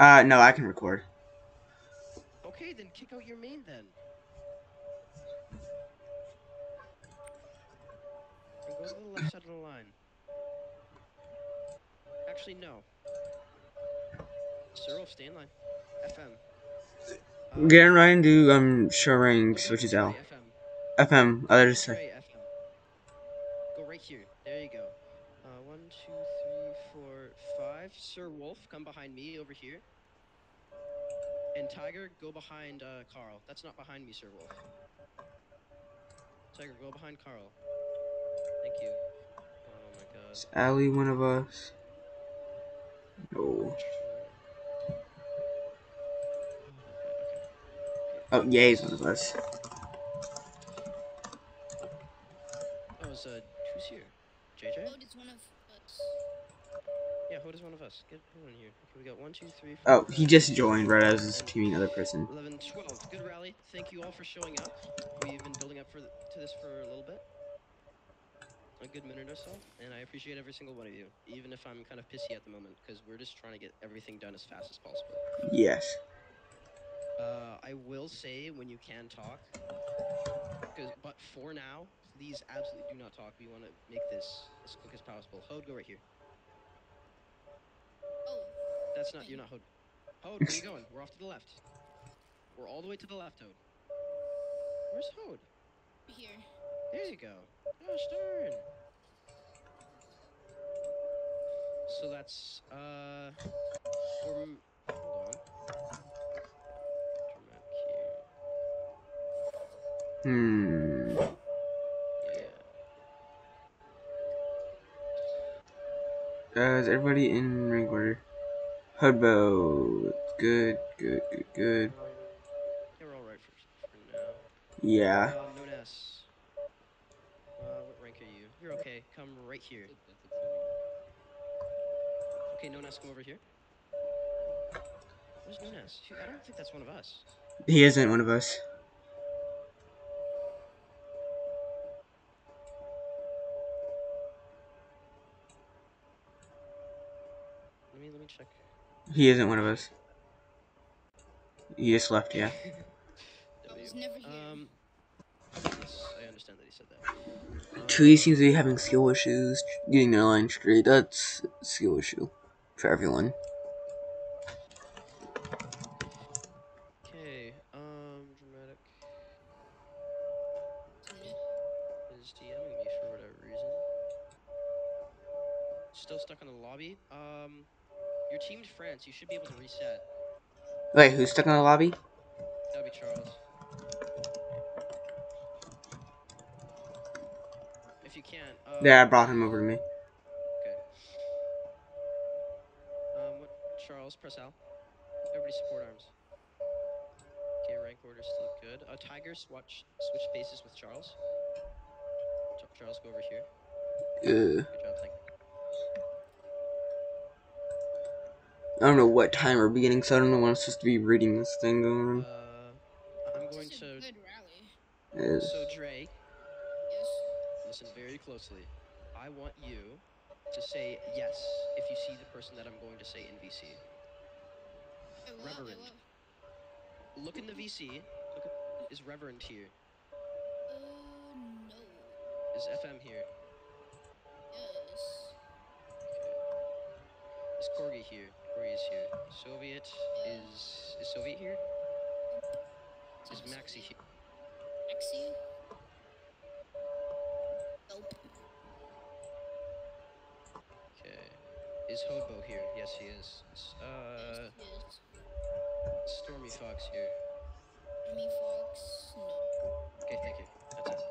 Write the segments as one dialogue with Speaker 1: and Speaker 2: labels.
Speaker 1: Uh, no, I can record.
Speaker 2: Okay, then kick out your main then. And go to the left side of the line. Actually, no. Cyril, stay in line. FM. Uh,
Speaker 1: Get Ryan do um show which is L.
Speaker 2: FM.
Speaker 1: FM, other side.
Speaker 2: Right, Sir Wolf, come behind me over here. And Tiger, go behind uh, Carl. That's not behind me, Sir Wolf. Tiger, go behind Carl. Thank you. Oh my god.
Speaker 1: Is Allie one of us? No. Oh, yeah, he's one of us.
Speaker 3: One of us.
Speaker 2: Get here. Okay, we got one, two, three, four,
Speaker 1: Oh, he just joined right as
Speaker 2: seven,
Speaker 1: teaming other person.
Speaker 2: 11, 12. Good rally. Thank you all for showing up. We've been building up for to this for a little bit. A good minute or so. And I appreciate every single one of you. Even if I'm kind of pissy at the moment, because we're just trying to get everything done as fast as possible.
Speaker 1: Yes.
Speaker 2: Uh, I will say when you can talk, but for now, please absolutely do not talk. We want to make this as quick as possible. Hode, go right here.
Speaker 3: Oh,
Speaker 2: That's not, you're not Hode. Hode, where are you going? We're off to the left. We're all the way to the left, Hode. Where's Hode?
Speaker 3: here.
Speaker 2: There you go. Gosh darn. So that's, uh, we're, hold on. Dramatic here.
Speaker 1: Hmm.
Speaker 2: Yeah.
Speaker 1: Uh, is everybody in rank order? Hudbo. Good, good, good, good.
Speaker 2: Yeah, we're all right for, for now.
Speaker 1: Yeah.
Speaker 2: Uh, Nunes. Uh, what rank are you? You're okay. Come right here. Okay, over here. Where's? I don't think that's one of us.
Speaker 1: He isn't one of us. He isn't one of us. He just left, yeah.
Speaker 2: W.
Speaker 3: was never here.
Speaker 2: Um. Yes, I understand that he said that. Um,
Speaker 1: Tui seems to be having skill issues getting their line straight. That's a skill issue for everyone.
Speaker 2: Okay. Um. Dramatic is DMing me for whatever reason. Still stuck in the lobby. Um. Your teamed France. You should be able to reset.
Speaker 1: Wait, who's stuck in the lobby?
Speaker 2: That'd be Charles. If you can. Um,
Speaker 1: Yeah, I brought him over to me.
Speaker 2: Okay. Um, what? Charles, press L. Everybody support arms. Okay, rank order still good. Uh, Tiger, swatch, switch bases with Charles. Charles, go over here.
Speaker 1: Uh, I don't know what time we're beginning, so I don't know when I'm supposed to be reading this thing going.
Speaker 2: Uh, I'm going
Speaker 3: This is
Speaker 2: to.
Speaker 3: a good rally.
Speaker 1: Is
Speaker 2: So, Dre,
Speaker 3: Yes.
Speaker 2: listen very closely. I want you to say yes if you see the person that I'm going to say in VC.
Speaker 3: I will, I
Speaker 2: Reverend. Look in the VC. Look at, is Reverend here?
Speaker 3: Uh, no.
Speaker 2: Is FM here?
Speaker 3: Yes.
Speaker 2: Is Corgi here? Is here. Soviet is is Soviet here? Is Maxi here?
Speaker 3: Maxi? Nope.
Speaker 2: Okay. Is Hobo here? Yes, he is. Is, Uh,
Speaker 3: yes, yes.
Speaker 2: Stormy Fox here.
Speaker 3: Stormy Fox? No.
Speaker 2: Okay, thank you. That's it.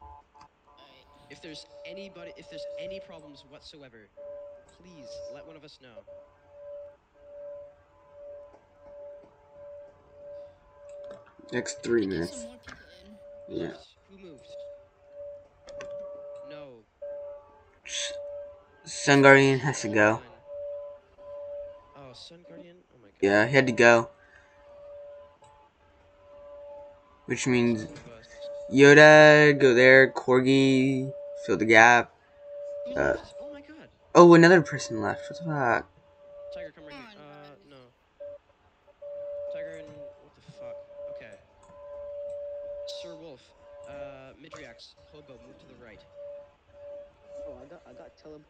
Speaker 3: Alright.
Speaker 2: If there's anybody, if there's any problems whatsoever, please let one of us know.
Speaker 1: Next three minutes.
Speaker 3: some more people in.
Speaker 1: Yeah.
Speaker 2: Who moved? No.
Speaker 1: Sun Guardian has to go.
Speaker 2: Oh, Sun Guardian? Oh my god.
Speaker 1: Yeah, he had to go. Which means
Speaker 2: Some of us.
Speaker 1: Yoda, go there, Corgi, fill the gap. Uh.
Speaker 2: Oh my god.
Speaker 1: Oh, another person left. What the fuck?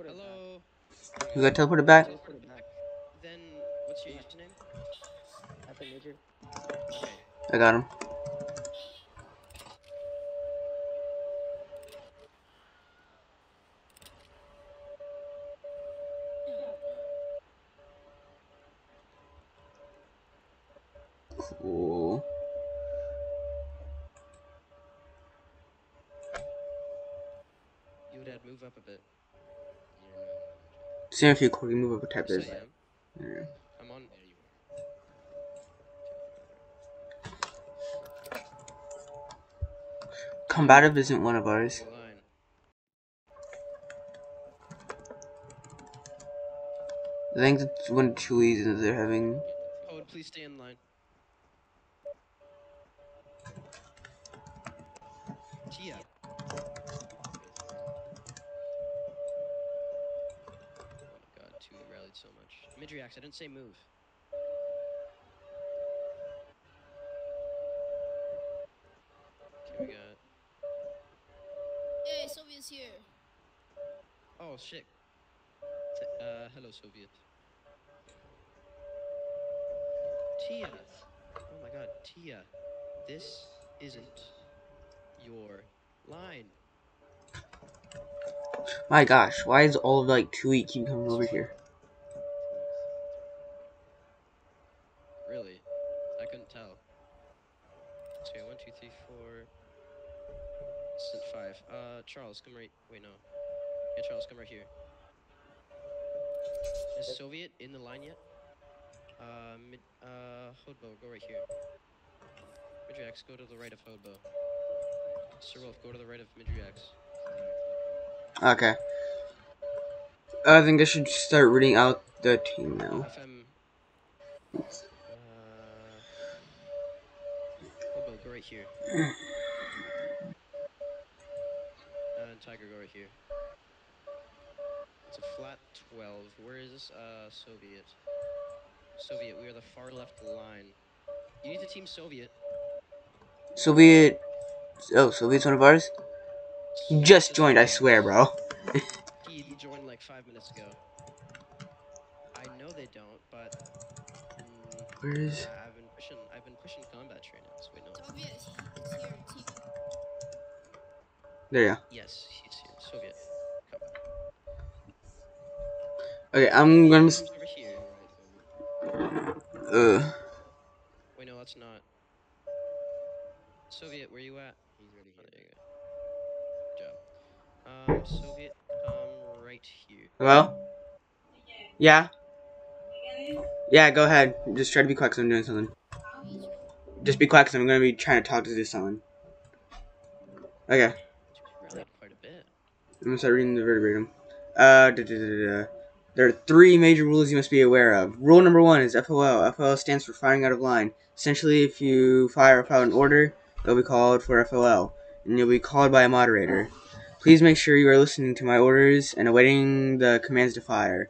Speaker 4: Got teleported
Speaker 2: Hello.
Speaker 1: You got teleported back?
Speaker 4: back. Teleported back.
Speaker 2: Then what's your username?
Speaker 4: Epic Major.
Speaker 2: Okay.
Speaker 1: I got him. Cool.
Speaker 2: You would add move up a bit.
Speaker 1: See if you quickly move up a type this. Yeah.
Speaker 2: I'm on.
Speaker 1: Combative isn't one of ours. I think it's one of two reasons they're having.
Speaker 2: Code, please stay in line. Much. Midriax, I didn't say move. Okay, we got.
Speaker 3: Hey, Soviet's here.
Speaker 2: Oh shit. T- uh, hello, Soviet. Tia. Oh my god, Tia. This isn't your line.
Speaker 1: My gosh, why is all of like two eight keep coming over here?
Speaker 2: Really? I couldn't tell. Okay, one, two, three, four. Sent five. Uh, Charles, come right. Wait, no. Yeah, Charles, come right here. Is Soviet in the line yet? Uh, mid. Uh, Hodbo, go right here. Midriax, go to the right of Hodbo. Sir Wolf, go to the right of Midriax.
Speaker 1: Okay. I think I should start reading out the team now.
Speaker 2: FM. Uh, Hodbo, go right here. right here. It's a flat 12. Where is this? Uh, Soviet. Soviet, we are the far left line. You need to team Soviet.
Speaker 1: Soviet. Oh, Soviet's one of ours? He just joined, I swear, bro.
Speaker 2: He joined like five minutes ago. I know they don't, but mm,
Speaker 1: Where is.
Speaker 2: I- I've been pushing. I've been pushing combat trainings. Wait, no.
Speaker 3: Soviet is is here. Team.
Speaker 1: There you go. Yes, Okay, I'm gonna.
Speaker 2: Comes
Speaker 1: s-
Speaker 2: over here.
Speaker 1: Uh.
Speaker 2: Wait, no, that's not. Soviet, where you at? He's already here. there you go. Good job. Um, Soviet, um, right here.
Speaker 1: Hello? Yeah? Yeah, go ahead. Just try to be quiet 'cause I'm doing something. Just be quiet 'cause I'm gonna be trying to talk to do something. Okay.
Speaker 2: Rallied quite a bit.
Speaker 1: I'm gonna start reading the verbatim. Uh, da, da, da. There are three major rules you must be aware of. Rule number one is FOL. FOL stands for firing out of line. Essentially, if you fire without an order, you'll be called for FOL, and you'll be called by a moderator. Please make sure you are listening to my orders and awaiting the commands to fire.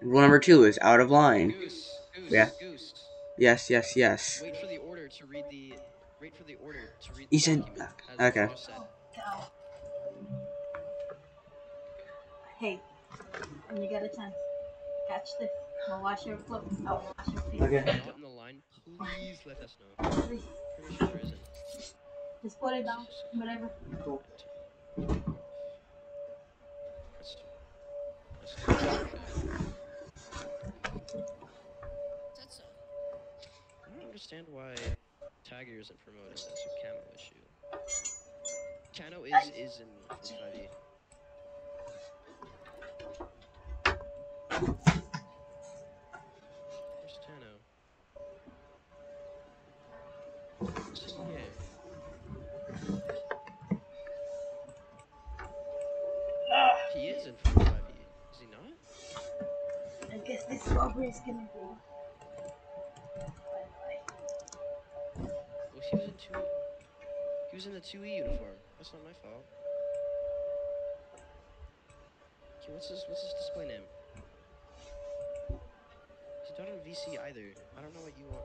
Speaker 1: Rule number two is out of line.
Speaker 2: Goose, goose,
Speaker 1: Yeah.
Speaker 2: goose.
Speaker 1: Yes, yes, yes.
Speaker 2: Wait for the order to read the. Wait for the order to read.
Speaker 1: You
Speaker 2: the
Speaker 1: said-
Speaker 2: document, as
Speaker 1: okay.
Speaker 2: you just said.
Speaker 5: Hey, when you get a chance, catch this. I'll wash your clothes. I'll wash your face.
Speaker 1: Okay.
Speaker 2: Not in the line, please let us know.
Speaker 5: Please,
Speaker 2: Pretty sure there isn't.
Speaker 5: Just put it down. Whatever.
Speaker 2: That's, that's okay.
Speaker 3: That's so.
Speaker 2: I don't understand why Tiger isn't promoted as a camo issue. Cano is is in 45e. He is in 45e. Is he not?
Speaker 5: I guess this robbery is gonna be.
Speaker 2: Well, he was in two. He was in the 2E uniform. That's not my fault. Okay, what's his what's his display name? Not on VC either. I don't know what you want.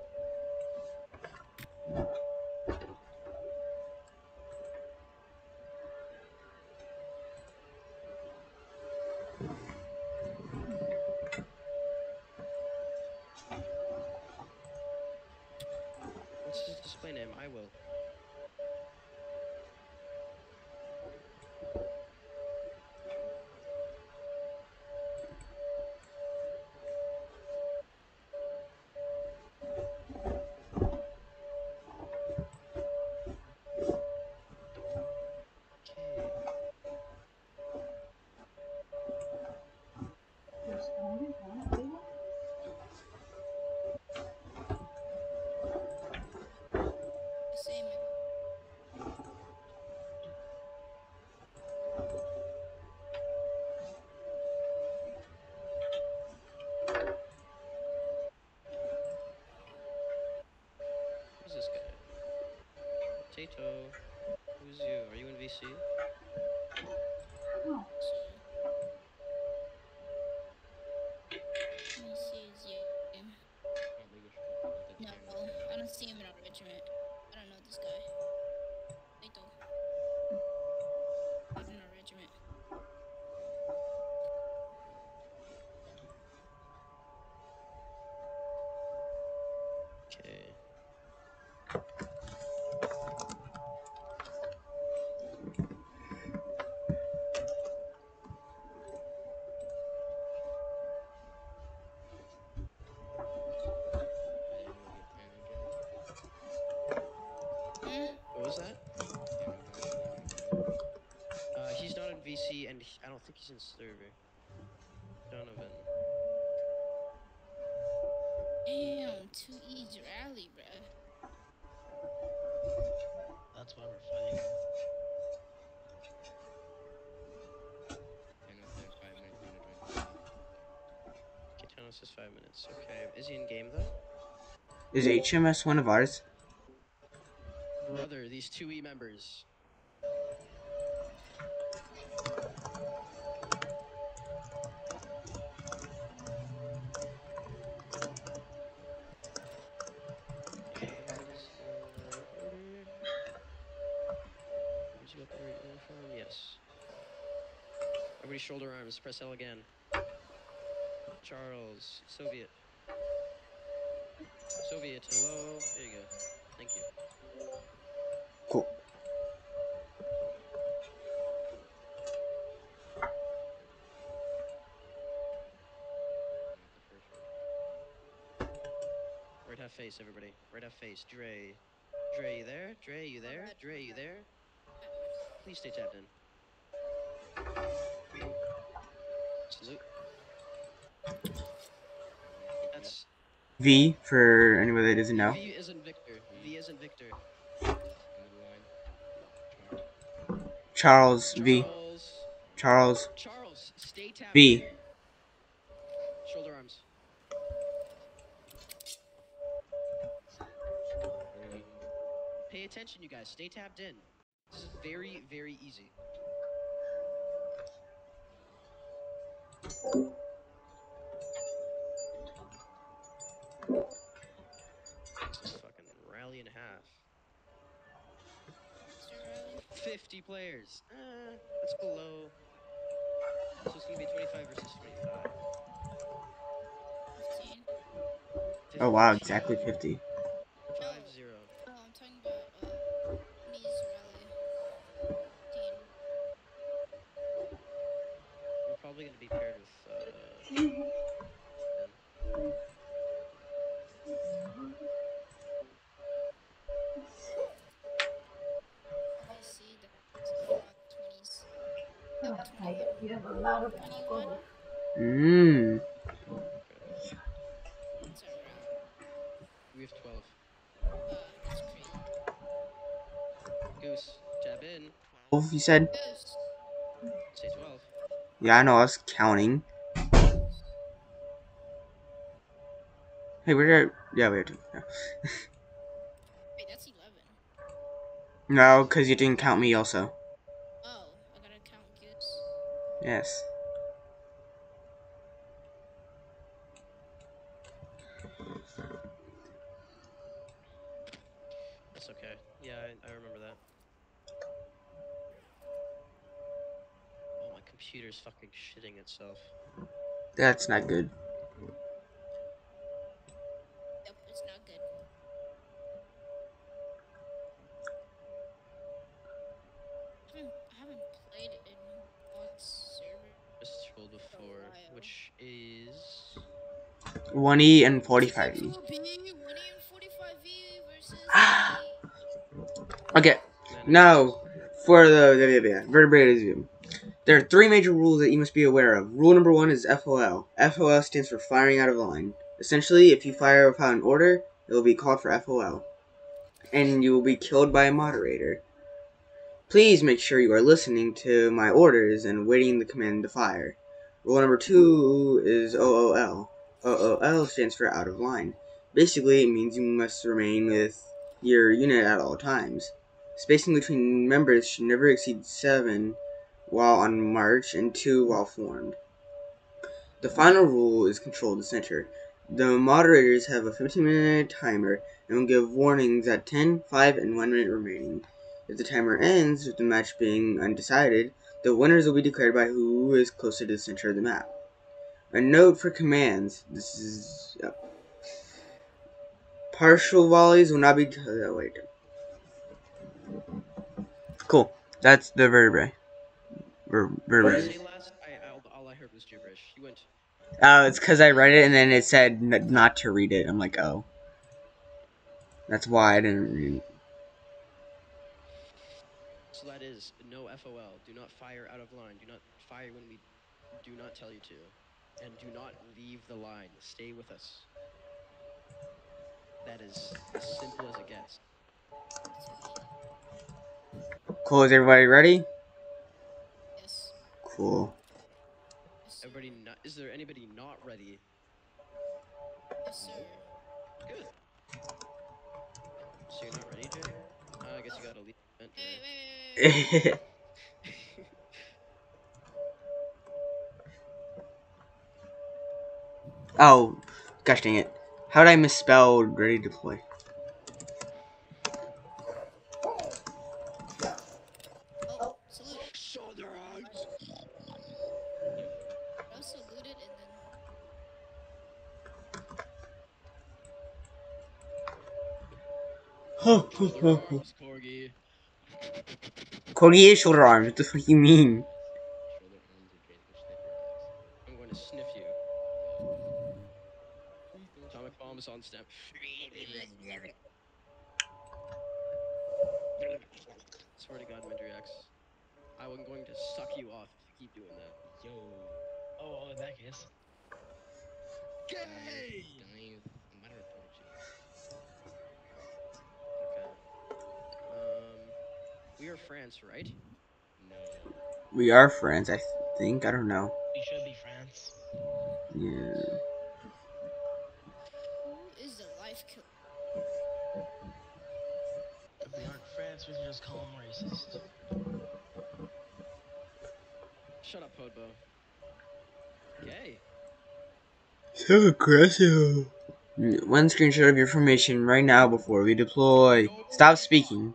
Speaker 2: Who's you? Are you in VC? He- I don't think he's in server. Donovan.
Speaker 3: Damn, two E's rally, bruh.
Speaker 6: That's why we're fighting.
Speaker 2: Okay, Thanos says five minutes. Okay, is he in game though?
Speaker 1: Is HMS one of ours?
Speaker 2: Brother, these two E members. Arms, press L again. Charles, Soviet. Soviet, hello. There you go. Thank you.
Speaker 1: Cool.
Speaker 2: Right half face, everybody. Right half face. Dre. Dre, you there? Dre, you there? Dre, you there? Please stay tapped in.
Speaker 1: V for anybody that doesn't know.
Speaker 2: V isn't Victor. V isn't Victor.
Speaker 1: Charles V.
Speaker 2: Charles.
Speaker 1: Charles
Speaker 2: Charles, stay tapped.
Speaker 1: V.
Speaker 2: Shoulder arms. Pay attention, you guys. Stay tapped in. This is very, very easy. 50 players. Uh, that's below. So it's gonna be 25 versus 25.
Speaker 3: 15?
Speaker 1: Oh wow, exactly 50. Said?
Speaker 2: Say 12.
Speaker 1: Yeah, I know, I was counting. Hey, we're Yeah, we are two. Yeah.
Speaker 3: Wait, that's 11.
Speaker 1: No, because you didn't count me also.
Speaker 3: Oh, I gotta count Goose.
Speaker 1: Yes.
Speaker 2: That's
Speaker 1: not good.
Speaker 3: I haven't, played
Speaker 1: in before, which is
Speaker 3: 1E and 45E.
Speaker 1: okay, now for the vertebrae view. There are three major rules that you must be aware of. Rule number one is FOL. FOL stands for firing out of line. Essentially, if you fire without an order, it will be called for FOL. And you will be killed by a moderator. Please make sure you are listening to my orders and waiting the command to fire. Rule number two is OOL. OOL stands for out of line. Basically, it means you must remain with your unit at all times. Spacing between members should never exceed 7 while on march and 2 while formed. The final rule is control the center. The moderators have a 15 minute timer and will give warnings at 10, 5, and 1 minute remaining. If the timer ends with the match being undecided, the winners will be declared by who is closer to the center of the map. A note for commands. This is. Partial volleys will not be. Uh, wait. Cool. That's the vertebrae. Ver-
Speaker 2: What did you say last? I, all, all I heard was gibberish. You went.
Speaker 1: Oh, it's because I read it and then it said n- not to read it. I'm like, oh. That's why I didn't read it.
Speaker 2: So that is no FOL. Do not fire out of line. Do not fire when we do not tell you to. And do not leave the line. Stay with us. That is as simple as it gets.
Speaker 1: Cool. Is everybody ready?
Speaker 3: Yes.
Speaker 1: Cool.
Speaker 2: Everybody, not, is there anybody not ready?
Speaker 3: Yes, sir.
Speaker 2: Good. So you're not ready, Jay? Uh, I guess you gotta leave. event,
Speaker 3: Wait, wait, wait, wait, wait.
Speaker 1: oh, gosh dang it. How did I misspell ready to deploy?
Speaker 2: Corgi.
Speaker 1: Corgi is shoulder arms. What the fuck you mean?
Speaker 2: France, right?
Speaker 6: No.
Speaker 1: We are friends, I think. I don't know.
Speaker 6: We should be friends.
Speaker 1: Yeah.
Speaker 3: Who is the life killer?
Speaker 6: If we aren't friends, we can just call him racist.
Speaker 2: Shut up, Podbo. Gay.
Speaker 1: So aggressive. One screenshot of your formation right now before we deploy. Stop speaking.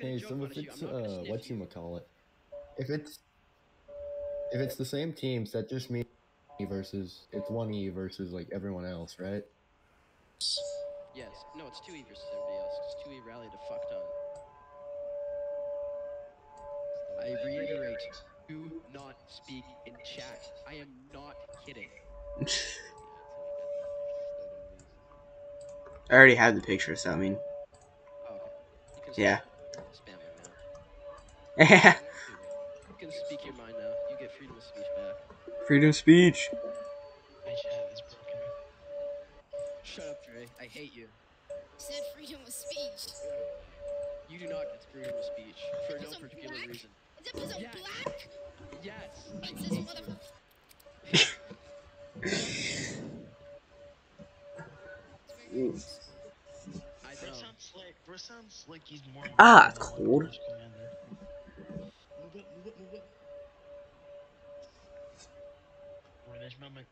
Speaker 7: Hey,
Speaker 2: joke
Speaker 7: so if
Speaker 2: you.
Speaker 7: it's
Speaker 2: I'm not gonna
Speaker 7: uh,
Speaker 2: sniff
Speaker 7: what
Speaker 2: you.
Speaker 7: you call it, if it's if it's the same teams, that just means versus it's one E versus like everyone else, right?
Speaker 2: Yes. No, it's 2E versus everybody else. Because 2E rallied a fuck ton. I reiterate, do not speak in chat. I am not kidding.
Speaker 1: I already have the picture, so I mean.
Speaker 2: Oh, okay.
Speaker 1: Yeah.
Speaker 2: Spam it now.
Speaker 1: Yeah.
Speaker 2: You can speak your mind now. You get freedom of speech back.
Speaker 1: Freedom of speech.
Speaker 6: My chat is broken.
Speaker 2: Shut up, Dre. I hate you.
Speaker 3: said freedom of speech.
Speaker 2: You do not get freedom of speech for no particular
Speaker 3: black?
Speaker 2: reason.
Speaker 3: Is it because I'm
Speaker 2: Yes.
Speaker 3: black?
Speaker 2: Yes.
Speaker 3: It's this
Speaker 2: hate you.
Speaker 3: motherfucker.
Speaker 6: like sounds like he's more.
Speaker 1: Ah, it's cold.
Speaker 6: British commander. Move it, move it, move it. British moment.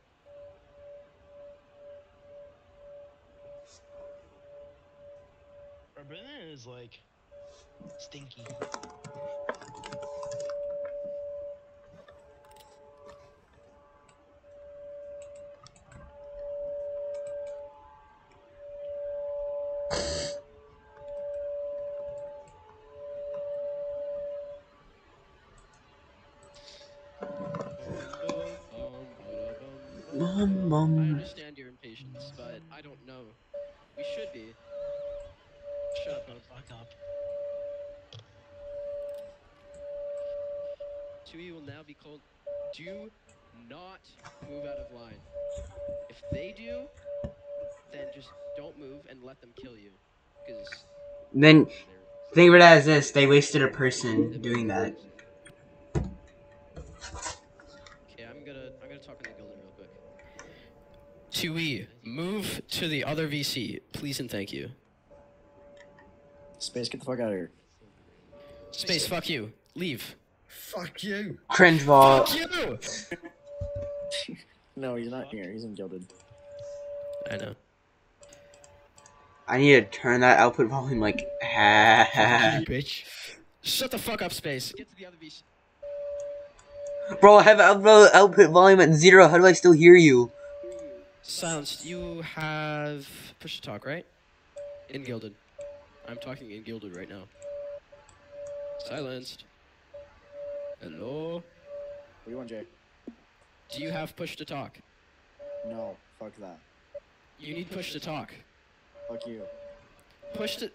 Speaker 6: Bro, Britain is like stinky.
Speaker 2: Your but I don't know. We should be. Shut up, Hope.
Speaker 6: Fuck up.
Speaker 2: 2E will now be called. Do not move out of line. If they do, then just don't move and let them kill you. Because
Speaker 1: Then think of it as this: they wasted a person doing that.
Speaker 2: 2E, move to the other VC, please and thank you.
Speaker 8: Space, get the fuck out of here.
Speaker 2: Space, fuck you. Leave.
Speaker 7: Fuck you.
Speaker 1: Cringe vault.
Speaker 2: you!
Speaker 8: No, he's not here. He's in Gilded.
Speaker 2: I know.
Speaker 1: I need to turn that output volume like half.
Speaker 2: bitch. Shut the fuck up, Space. Get to the other VC.
Speaker 1: Bro, I have output output volume at zero. How do I still hear you?
Speaker 2: Silenced. You have push to talk, right? In Gilded. I'm talking in Gilded right now. Silenced. Hello?
Speaker 8: What do you want, Jay?
Speaker 2: Do you have push to talk?
Speaker 8: No, fuck that.
Speaker 2: You need push to talk.
Speaker 8: Fuck you.
Speaker 2: Push to.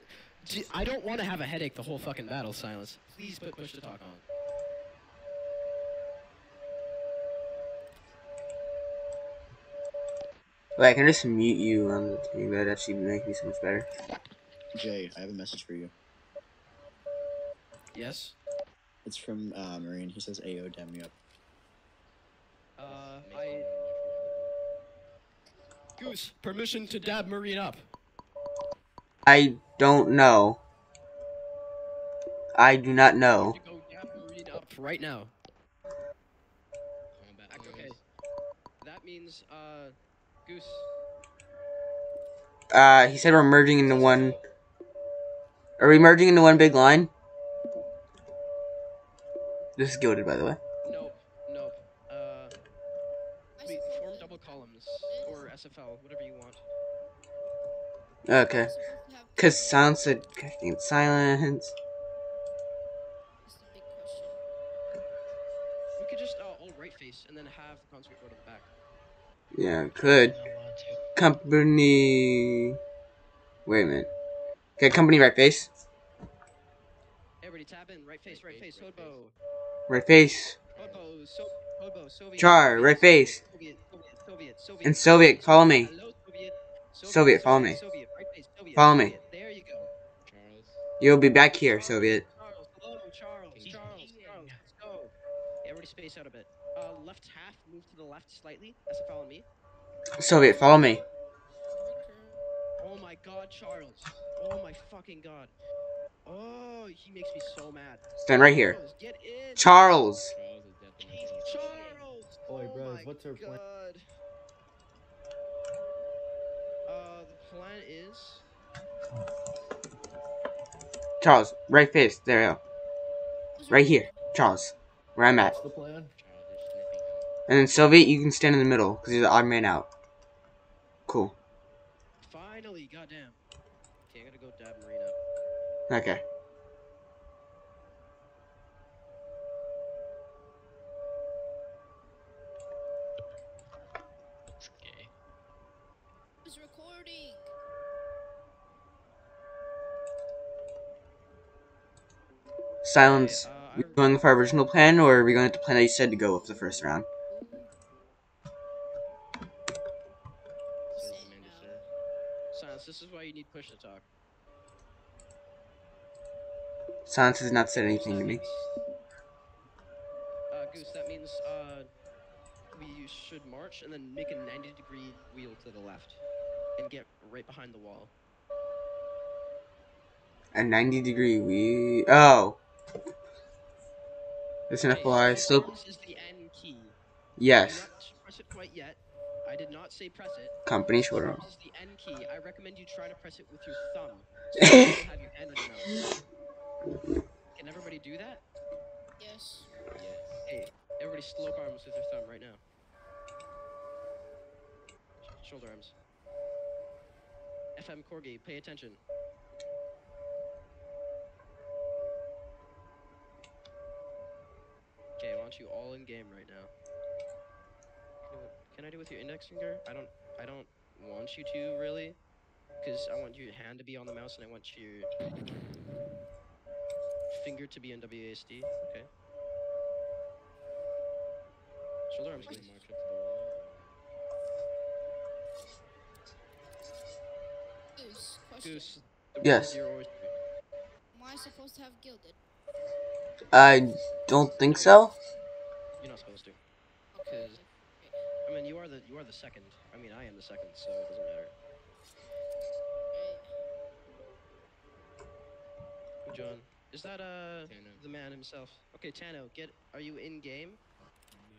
Speaker 2: I don't want to have a headache the whole fucking battle, Silence. Please put push to talk on.
Speaker 1: Wait, I can just mute you on the thing. That'd actually make me so much better.
Speaker 8: Jay, I have a message for you.
Speaker 2: Yes?
Speaker 8: It's from uh, Marine. He says, "Ayo, damn me up."
Speaker 2: Uh, I. Goose, permission to dab Marine up.
Speaker 1: I don't know. I do not know.
Speaker 2: To go dab Marine up right now. Okay. That means, uh, Goose.
Speaker 1: Uh, he said we're merging into one. Are we merging into one big line? This is gilded, by the way.
Speaker 2: Nope, nope. Uh, wait, form double columns. Or SFL, whatever you want.
Speaker 1: Okay.
Speaker 3: we're supposed to have
Speaker 1: Cause silence said silence.
Speaker 3: That's the big question.
Speaker 2: We could just, uh, all right face and then have the conscript go to the back.
Speaker 1: Yeah, could.
Speaker 6: I don't want to.
Speaker 1: Company. Wait a minute. Okay, company right face.
Speaker 2: Everybody tap in, right face, right face, Hodbo.
Speaker 1: Right face.
Speaker 2: Hodbo, so, Hodbo, Soviet.
Speaker 1: Char, right face.
Speaker 2: Soviet, Soviet, Soviet.
Speaker 1: And Soviet, follow me.
Speaker 2: Soviet.
Speaker 1: Follow me.
Speaker 2: Soviet, right face, Soviet,
Speaker 1: Follow me.
Speaker 2: There you go. Charles.
Speaker 1: You'll be back here, Soviet.
Speaker 2: Charles, hello, Charles, Charles. Charles, let's go. Everybody space out a bit. Uh, left half, move to the left slightly. That's a follow me.
Speaker 1: Soviet, follow me.
Speaker 2: Oh my god, Charles. Oh my fucking god. Oh, he makes me so mad.
Speaker 1: Stand right here.
Speaker 2: Charles, get in.
Speaker 1: Charles.
Speaker 2: Charles.
Speaker 7: Oi,
Speaker 2: oh
Speaker 7: bros,
Speaker 2: my
Speaker 7: what's our plan?
Speaker 2: god. Uh, the plan is.
Speaker 1: Charles, right face. There you go. Right here. Charles. Where I'm at.
Speaker 7: What's the plan?
Speaker 1: And then Soviet, you can stand in the middle, because he's the odd man out. Cool.
Speaker 2: Finally, goddamn. Okay, I gotta go dab Marina.
Speaker 1: Okay.
Speaker 6: It's gay.
Speaker 3: Who's recording?
Speaker 1: Silence.
Speaker 2: Okay, uh, I
Speaker 1: We going with our original plan, or are we going with the plan that you said to go with the first round?
Speaker 2: You need push to talk.
Speaker 1: Silence has not said anything to me.
Speaker 2: Uh, Goose, that means, uh, we should march and then make a 90 degree wheel to the left. And get right behind the wall.
Speaker 1: A 90 degree wheel? Oh. Listen,
Speaker 2: Okay,
Speaker 1: FYI, still.
Speaker 2: This is the N key.
Speaker 1: Yes.
Speaker 2: not press it quite yet. I did not say press it.
Speaker 1: Company shoulder.
Speaker 2: This is the N key. I recommend you try to press it with your thumb. So you have your hand on your mouth. Can everybody do that?
Speaker 3: Yes.
Speaker 2: Hey, everybody slope arms with your thumb right now. Sh- Shoulder arms. FM Corgi, pay attention. Okay, I want you all in game right now. Can- Can can I do with your index finger? I don't I don't want you to really, because I want your hand to be on the mouse and I want your finger to be in WASD. Okay. Shoulder arms good.
Speaker 9: March up to the wall.
Speaker 3: Goose.
Speaker 2: Goose.
Speaker 1: Yes.
Speaker 2: world's.
Speaker 3: Am I supposed to have gilded?
Speaker 1: I don't think so.
Speaker 2: You're not supposed to.
Speaker 3: Okay.
Speaker 2: Cause I mean you are the you are the second. I mean I am the second, so it doesn't matter. John. Is that uh
Speaker 9: Tano.
Speaker 2: the man himself? Okay, Tano, get are you in game?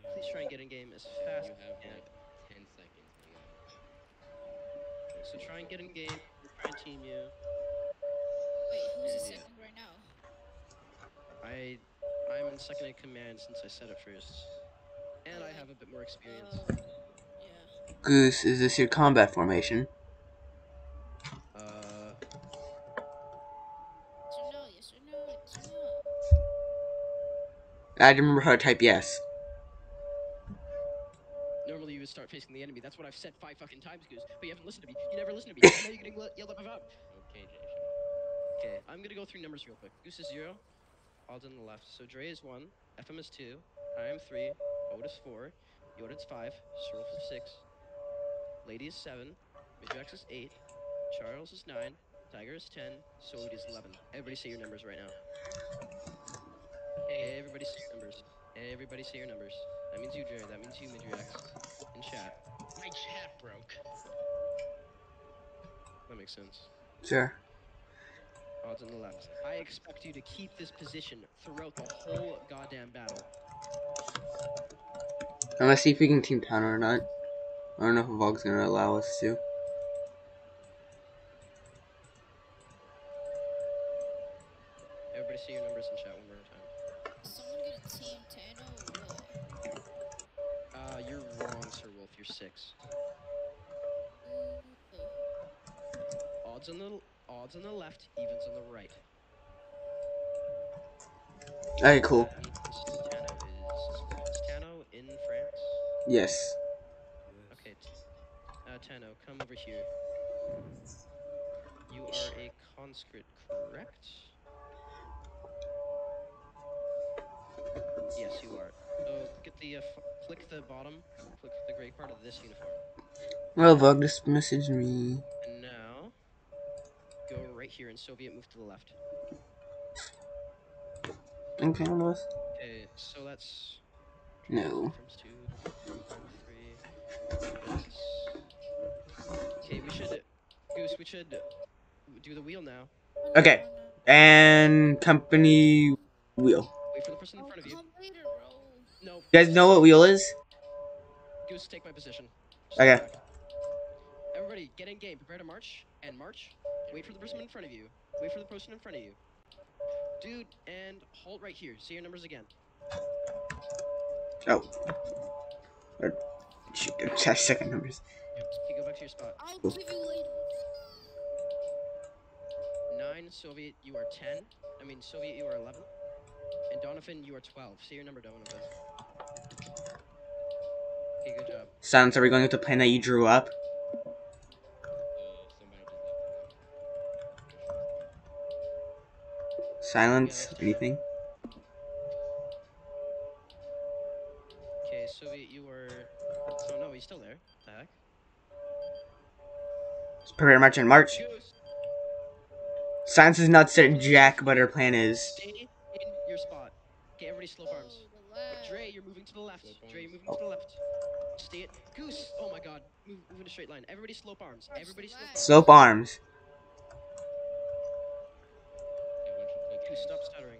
Speaker 9: No.
Speaker 2: Please try and get in game as fast
Speaker 9: You
Speaker 2: as
Speaker 9: have
Speaker 2: you can.
Speaker 9: like 10 seconds on that.
Speaker 2: So try and get in game. We'll try and team you.
Speaker 3: Wait, who's the
Speaker 2: Yeah.
Speaker 3: second right now?
Speaker 2: I I'm in second in command since I said it first. And I have a bit more experience.
Speaker 3: Uh, yeah.
Speaker 1: Goose, is this your combat formation?
Speaker 2: Uh
Speaker 3: no? Yes no? No?
Speaker 1: I remember how to type yes.
Speaker 2: normally you would start facing the enemy. That's what I've said five fucking times, Goose. But you haven't listened to me. You never listen to me. I know you're getting yelled at about.
Speaker 9: Okay, Jay, shut up.
Speaker 2: Okay, I'm gonna go through numbers real quick. Goose is zero. Alden on the left. So Dre is one. FM is two. I am three. Otis four. Yoda's five. Sorrel is six. Lady is seven. Midrax is eight. Charles is nine. Tiger is ten. Soid is eleven. Everybody say your numbers right now. Hey, Everybody say your numbers. Everybody say your numbers. That means you, Dre. That means you, Midrax. In chat.
Speaker 6: My chat broke.
Speaker 2: That makes sense.
Speaker 1: Sure.
Speaker 2: Odds on the left. I expect you to keep this position throughout the whole goddamn battle.
Speaker 1: I'm gonna see if we can team town or not. I don't know if Vog's gonna allow us to.
Speaker 2: In France?
Speaker 1: Yes.
Speaker 2: Okay. Uh, Tano, come over here. You are a conscript, correct? Yes, you are. So get the uh, click the bottom, click the gray part of this uniform,
Speaker 1: Well, Vog just messaged me.
Speaker 2: and now go right here and Soviet move to the left.
Speaker 1: Okay, almost.
Speaker 2: Okay, so that's
Speaker 1: No.
Speaker 2: Two, three. Okay, we should Goose. We should do the wheel now.
Speaker 1: Okay. And company wheel.
Speaker 2: Wait for the person in front of you.
Speaker 3: come later, bro.
Speaker 2: No.
Speaker 1: You guys know what wheel is?
Speaker 2: Goose, take my position. Just
Speaker 1: Okay.
Speaker 2: Everybody, get in game. Prepare to march and march. Wait for the person in front of you. Wait for the person in front of you. Dude, and hold right here. See your numbers again.
Speaker 1: Oh. Or, shoot, check second numbers.
Speaker 2: Okay, go back to your spot.
Speaker 3: I'll give you later.
Speaker 2: Nine, Soviet, you are ten. I mean, Soviet, you are eleven. And Donovan, you are twelve. See your number, Donovan. Okay, good job.
Speaker 1: Silence, are we going with the plan that you drew up? Silence? Anything?
Speaker 2: Okay, Soviet, you were. Oh no, he's still there. The heck?
Speaker 1: Prepare march and march.
Speaker 2: Goose,
Speaker 1: Silence is not set Jack, but our plan is.
Speaker 2: stay in your spot. Okay, everybody, slope arms.
Speaker 3: Oh.
Speaker 2: Dre, you're moving to the left.
Speaker 9: Slope
Speaker 2: Dre, you're
Speaker 9: arms.
Speaker 2: moving to the left. Stay it. Goose! Oh my god. Move, move in a straight line. Everybody slope arms. Everybody slope arms.
Speaker 1: Slope arms.
Speaker 2: Goose, stop stuttering.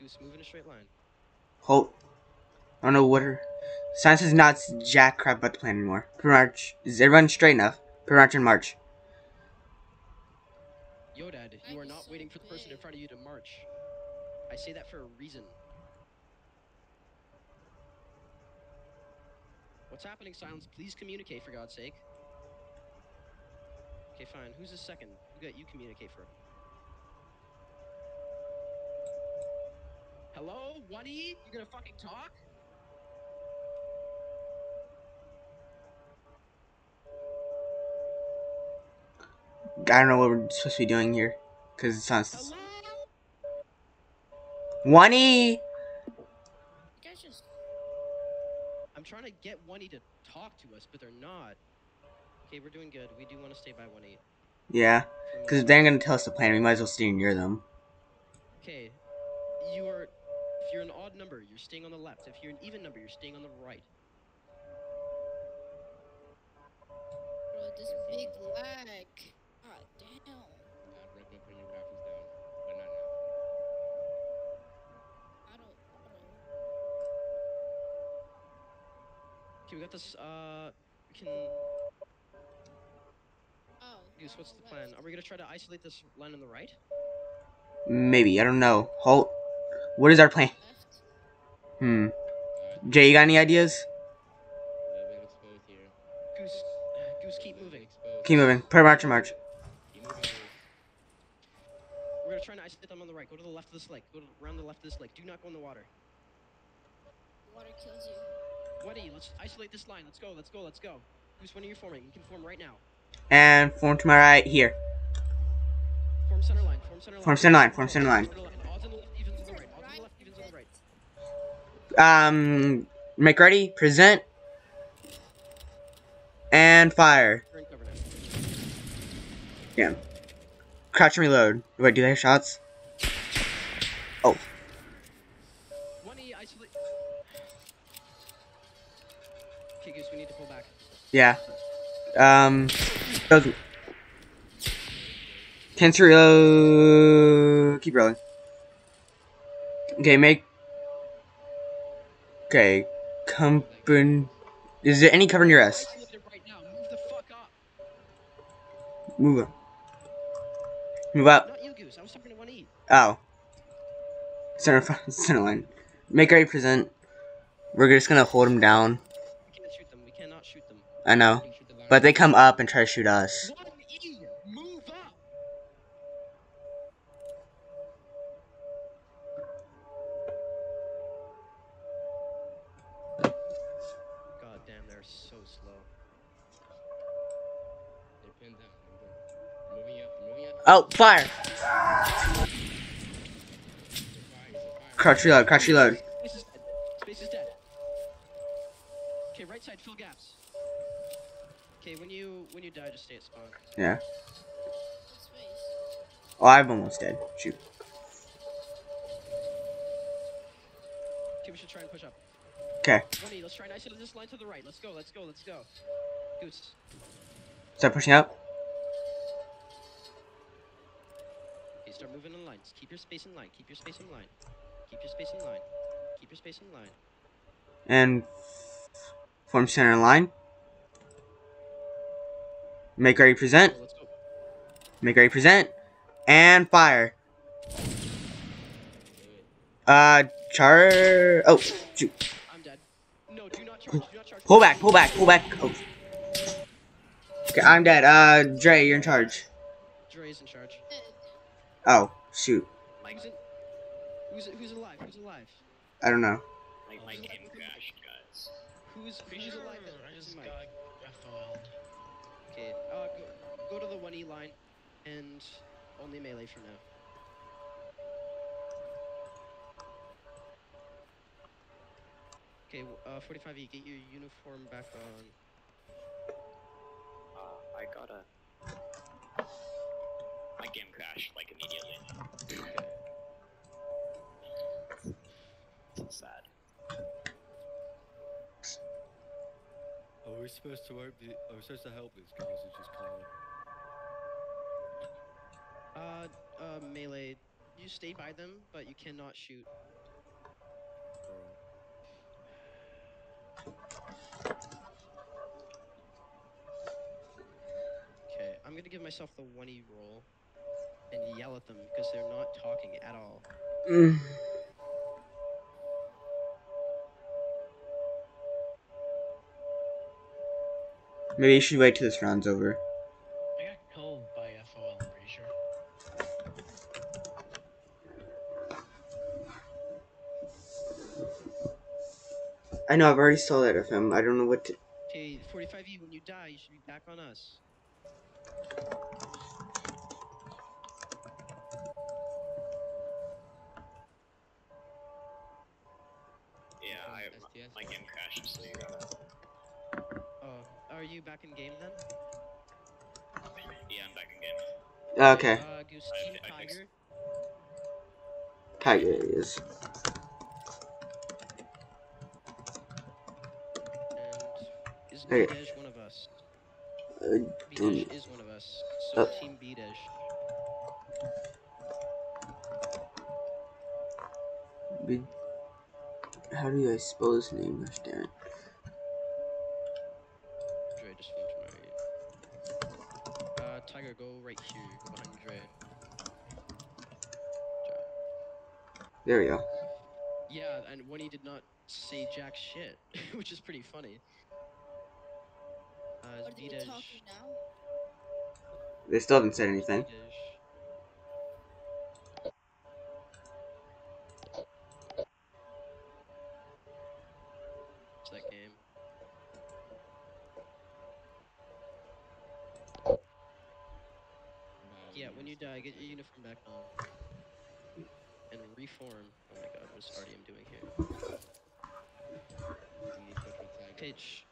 Speaker 2: Goose, move in a straight line.
Speaker 1: Hold. I don't know what her. Silence is not Jack crap but the plan anymore. March. Is everyone straight enough? March and march.
Speaker 2: Yo, Dad, you are not waiting for the person in front of you to march. I say that for a reason. What's happening, Silence? Please communicate, for God's sake. Okay, fine. Who's the second? Who got you communicate for? Hello, what E? You gonna fucking talk?
Speaker 1: I don't know what we're supposed to be doing here, because it sounds. One E.
Speaker 3: guys just.
Speaker 2: I'm trying to get One E to talk to us, but they're not. Okay, we're doing good. We do want to stay by
Speaker 1: One
Speaker 2: E. Yeah,
Speaker 1: because if they're gonna tell us the plan, we might as well stay near them.
Speaker 2: Okay, you are if you're an odd number, you're staying on the left. If you're an even number, you're staying on the right.
Speaker 3: Bro, this big lag. God damn.
Speaker 9: Uh, recommend putting your graphics down, but not now.
Speaker 3: I don't. I don't.
Speaker 2: Okay, we got this. Uh, we can.
Speaker 3: Oh.
Speaker 2: Goose, what's the plan? Are we gonna try to isolate this line on the right?
Speaker 1: Maybe. I don't know. Halt. What is our plan? Hmm. Jay, you got any ideas?
Speaker 9: they've been exposed here.
Speaker 2: Goose, Goose, keep moving.
Speaker 1: Keep moving. Per march, march.
Speaker 9: Keep moving, Goose.
Speaker 2: We're gonna try to isolate them on the right. Go to the left of this lake. Go to, around the left of this lake. Do not go in the water.
Speaker 3: Water kills you.
Speaker 2: What Let's isolate this line. Let's go. Let's go. Let's go. Goose, when are you forming? You can form right now.
Speaker 1: And form to my right here.
Speaker 2: Form center line. Form center line.
Speaker 1: Form center line, form center line.
Speaker 2: Odds on the
Speaker 1: Um. Make ready. Present. And fire. Damn. Crouch and reload. Wait, do they have shots? Oh. Yeah. Um. Those. Uh, keep rolling. Okay, make. Okay. Company. Is there any cover near us?
Speaker 2: Isolate it right now. Move up.
Speaker 1: Move up. Move up.
Speaker 2: Not you, Goose. I was talking to one.
Speaker 1: Oh. Center, center line. Make ready, present. We're just gonna hold them down.
Speaker 2: We can't shoot them. We cannot shoot them.
Speaker 1: I know.
Speaker 9: You can shoot the line.
Speaker 1: But they come up and try to shoot us. Oh, fire!
Speaker 9: They're fire. They're fire.
Speaker 1: Crouch reload, crouch reload.
Speaker 2: Space is dead. Space is dead. Okay, right side, fill gaps. Okay, when you when you die, just stay at spawn.
Speaker 1: Yeah.
Speaker 3: Space.
Speaker 1: Oh, I'm almost dead. Shoot.
Speaker 2: Okay, we should try and push up.
Speaker 1: Okay.
Speaker 2: One let's try and isolate this line to the right. Let's go, let's go, let's go. Goose.
Speaker 1: Start pushing up.
Speaker 2: Okay, start moving in lines. Keep your space in line. Keep your space in line. Keep your space in line. Keep your space in line.
Speaker 1: And form center line. Make ready, present.
Speaker 2: Let's go.
Speaker 1: Make ready, present. And fire. Uh, char. Oh, shoot.
Speaker 2: I'm dead. No, do not charge. Do not charge.
Speaker 1: Pull back, pull back, pull back. Oh. Okay, I'm dead. Uh, Dre, you're in charge.
Speaker 2: Dre is in charge.
Speaker 3: Dead.
Speaker 1: Oh, shoot.
Speaker 2: Mike's in. Who's who's alive? Who's alive?
Speaker 1: I don't know.
Speaker 10: My, my game crashed, guys.
Speaker 2: Who's who's alive?
Speaker 6: I
Speaker 2: Who's
Speaker 6: just
Speaker 2: Mike?
Speaker 6: got FOL'd.
Speaker 2: Okay, uh, go, go to the 1E line and only melee for now. Okay, uh, 45E, get your uniform back on.
Speaker 10: Uh, I got a. My game crashed like immediately. So sad.
Speaker 11: Are we supposed to help? The, are we supposed to help these guys or just kind of?
Speaker 2: Uh, uh, melee, you stay by them, but you cannot shoot. Okay, I'm gonna give myself the 1E roll and yell at them because they're not talking at all.
Speaker 1: Mm. Maybe you should wait till this round's over.
Speaker 6: I got killed by FOL, I'm pretty sure.
Speaker 1: I know, I've already stole that of him. I don't know what to.
Speaker 2: Okay, 45E, when you die, you should be back on us.
Speaker 9: STS.
Speaker 10: my game crashed, so you gotta.
Speaker 2: Oh, are you back in game then?
Speaker 10: Yeah, I'm back in game.
Speaker 1: Okay,
Speaker 2: Uh, Goose
Speaker 10: I-
Speaker 2: Team
Speaker 10: I fixed-
Speaker 2: Tiger.
Speaker 1: Tiger it is.
Speaker 2: And is
Speaker 1: Hey.
Speaker 2: Bdesh one of us?
Speaker 1: Uh,
Speaker 2: Bdesh is one of us. So
Speaker 1: Uh.
Speaker 2: Team Bdesh.
Speaker 1: Be- How do I spell his name? Gosh damn it.
Speaker 2: Dre just went to my. Uh, Tiger, go right here. Go behind Dre.
Speaker 1: There we go.
Speaker 2: Yeah, and when he did not say jack shit, which is pretty funny. Uh,
Speaker 3: Are they talking now?
Speaker 1: They still haven't said anything.
Speaker 2: Bdesh. get your uniform back on. And reform. Oh my god,
Speaker 9: what is already
Speaker 2: I'm
Speaker 9: doing here? Pitch.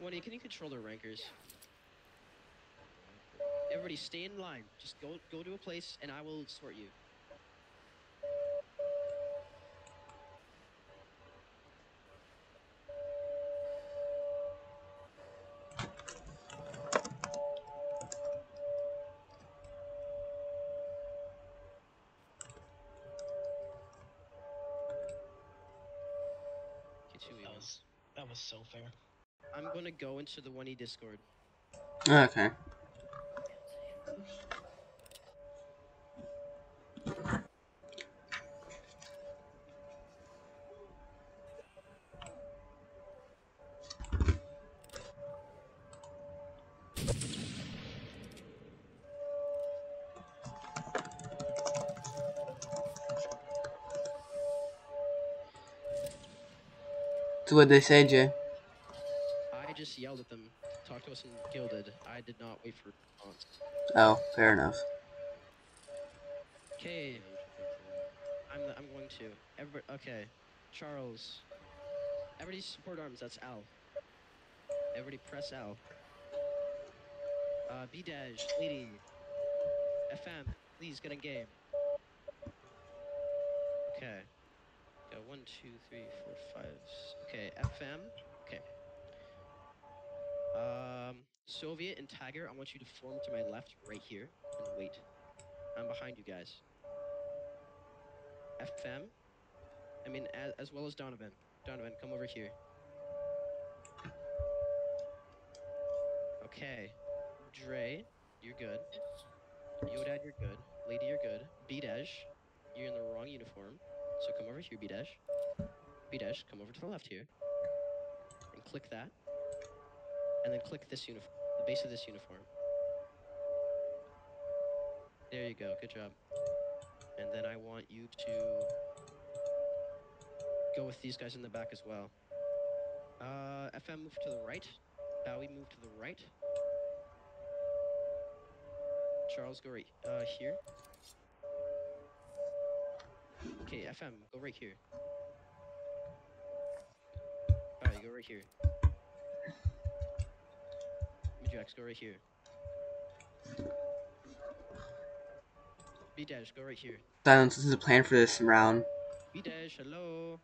Speaker 2: Wendy, can you control the rankers? Everybody stay in line. Just go go to a place and I will sort you. Go into the one E Discord.
Speaker 1: Oh, okay. So what they say, Jay?
Speaker 2: Just yelled at them. Talk to us in Guilded. I did not wait for a response.
Speaker 1: Oh, fair enough.
Speaker 2: Okay, I'm I'm going to. Everybody, okay, Charles. Everybody support arms. That's Al. Everybody press L. Uh, B-Dash, Lady. FM, please get in game. Okay. Go one, two, three, four, five. Okay, FM. Um, Soviet and Tiger, I want you to form to my left, right here, and wait. I'm behind you guys. FM. I mean, as, as well as Donovan. Donovan, come over here. Okay. Dre, you're good. Yodad, you're good. Lady, you're good. Bdesh, you're in the wrong uniform. So come over here, Bdesh. Bdesh, come over to the left here. And click that. And then click this uniform, the base of this uniform. There you go. Good job. And then I want you to go with these guys in the back as well. Uh, FM move to the right. Bowie move to the right. Charles go right uh, here. Okay, FM go right here. Bowie go right here. Mijax go right here. B-Dash go right here.
Speaker 1: Silence, this is a plan for this round.
Speaker 2: B-Dash, hello.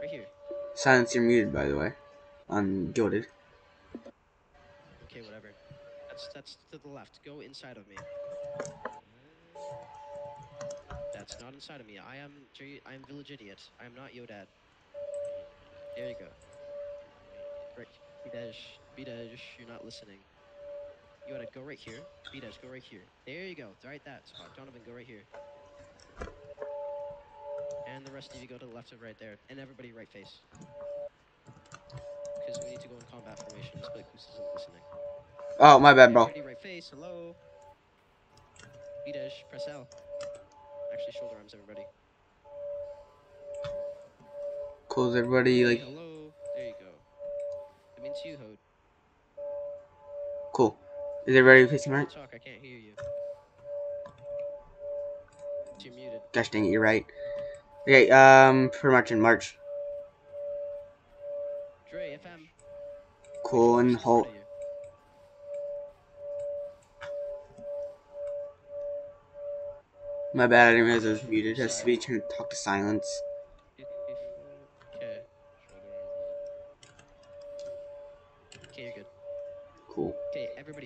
Speaker 2: Right here.
Speaker 1: Silence, you're muted, by the way. On Guilded.
Speaker 2: Okay, whatever. That's that's to the left. Go inside of me. That's not inside of me. I am I am village idiot. I am not your Yodad. There you go. Bidej, Bidej, you're not listening. You gotta go right here. Bidej, go right here. There you go. Right that spot. Donovan, go right here. And the rest of you go to the left and right there. And everybody right face. Because we need to go in combat formations, but Goose isn't listening.
Speaker 1: Oh, my bad, bro.
Speaker 2: Everybody right face, hello. B-dash, press L. Actually, shoulder arms, everybody.
Speaker 1: Close everybody,
Speaker 2: Hey,
Speaker 1: like,
Speaker 2: hello. There you go. That means you, Hode.
Speaker 1: Cool. Is everybody facing right?
Speaker 2: Talk, I can't hear you. You're muted.
Speaker 1: Gosh dang it, you're right. Okay, um, pretty much in March.
Speaker 2: Dre, FM.
Speaker 1: Cool and
Speaker 2: Just in front
Speaker 1: halt.
Speaker 2: of you.
Speaker 1: My bad, I didn't realize I was muted. I was to be trying to talk to silence.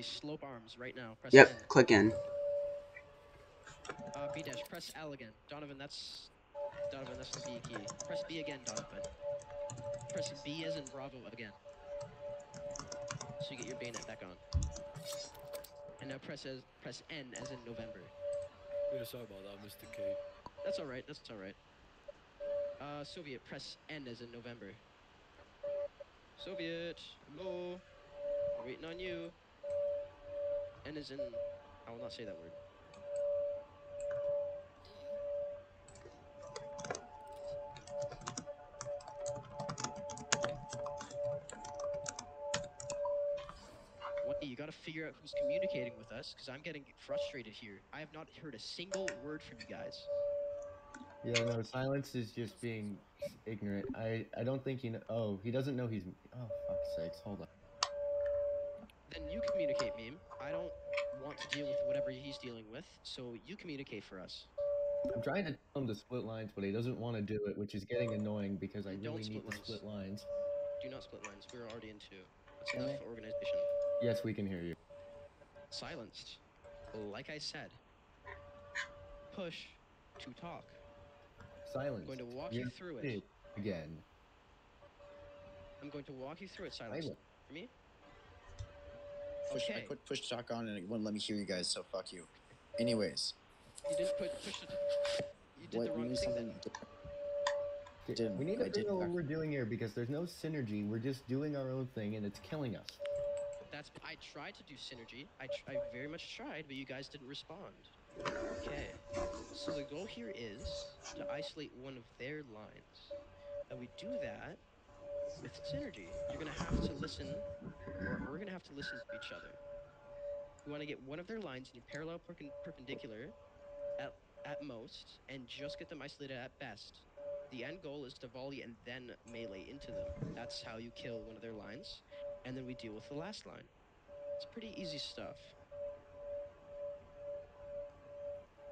Speaker 2: Slope arms right now. Press
Speaker 1: Yep,
Speaker 2: N.
Speaker 1: click in.
Speaker 2: Uh, B dash. Press L again. Donovan, that's Donovan. That's the B key. Press B again, Donovan. Press B as in Bravo again. So you get your bayonet back on. And now press as press N as in November.
Speaker 11: Yeah, sorry about that, Mr. K.
Speaker 2: That's all right. That's all right. Uh, Soviet. Press N as in November. Soviet. Hello. I'm waiting on you. N is in. I will not say that word. What, you gotta figure out who's communicating with us, because I'm getting frustrated here. I have not heard a single word from you guys.
Speaker 7: Yeah, no, silence is just being ignorant. I, I don't think he know. Oh, he doesn't know he's. Oh, fuck's sakes. Hold on.
Speaker 2: Then you communicate, meme. I don't want to deal with whatever he's dealing with, so you communicate for us.
Speaker 7: I'm trying to tell him to split lines, but he doesn't want to do it, which is getting annoying because I
Speaker 2: Then don't
Speaker 7: really need
Speaker 2: split
Speaker 7: to
Speaker 2: lines.
Speaker 7: split lines.
Speaker 2: Do not split lines. We're already in two. That's
Speaker 8: Can
Speaker 2: enough
Speaker 8: I?
Speaker 2: organization.
Speaker 7: Yes, we can hear you.
Speaker 2: Silenced. Like I said. Push to talk.
Speaker 7: Silence.
Speaker 2: I'm going to walk you
Speaker 7: You're
Speaker 2: through it.
Speaker 7: Again.
Speaker 2: I'm going to walk you through it. Silence.
Speaker 7: Silence.
Speaker 2: For me?
Speaker 8: Push, I put push talk on and it wouldn't let me hear you guys, so fuck you. Anyways,
Speaker 2: You didn't put push it. You did
Speaker 8: what
Speaker 2: the wrong thing then.
Speaker 8: different. Didn't.
Speaker 7: We need to
Speaker 8: I
Speaker 7: figure out what we're doing here because there's no synergy. We're just doing our own thing and it's killing us.
Speaker 2: That's. I tried to do synergy. I, tr- I very much tried, but you guys didn't respond. Okay. So the goal here is to isolate one of their lines. And we do that with synergy. You're gonna have to listen, or we're gonna have to listen to each other. We want to get one of their lines in parallel perpen- perpendicular at, at most, and just get them isolated at best. The end goal is to volley and then melee into them. That's how you kill one of their lines. And then we deal with the last line. It's pretty easy stuff.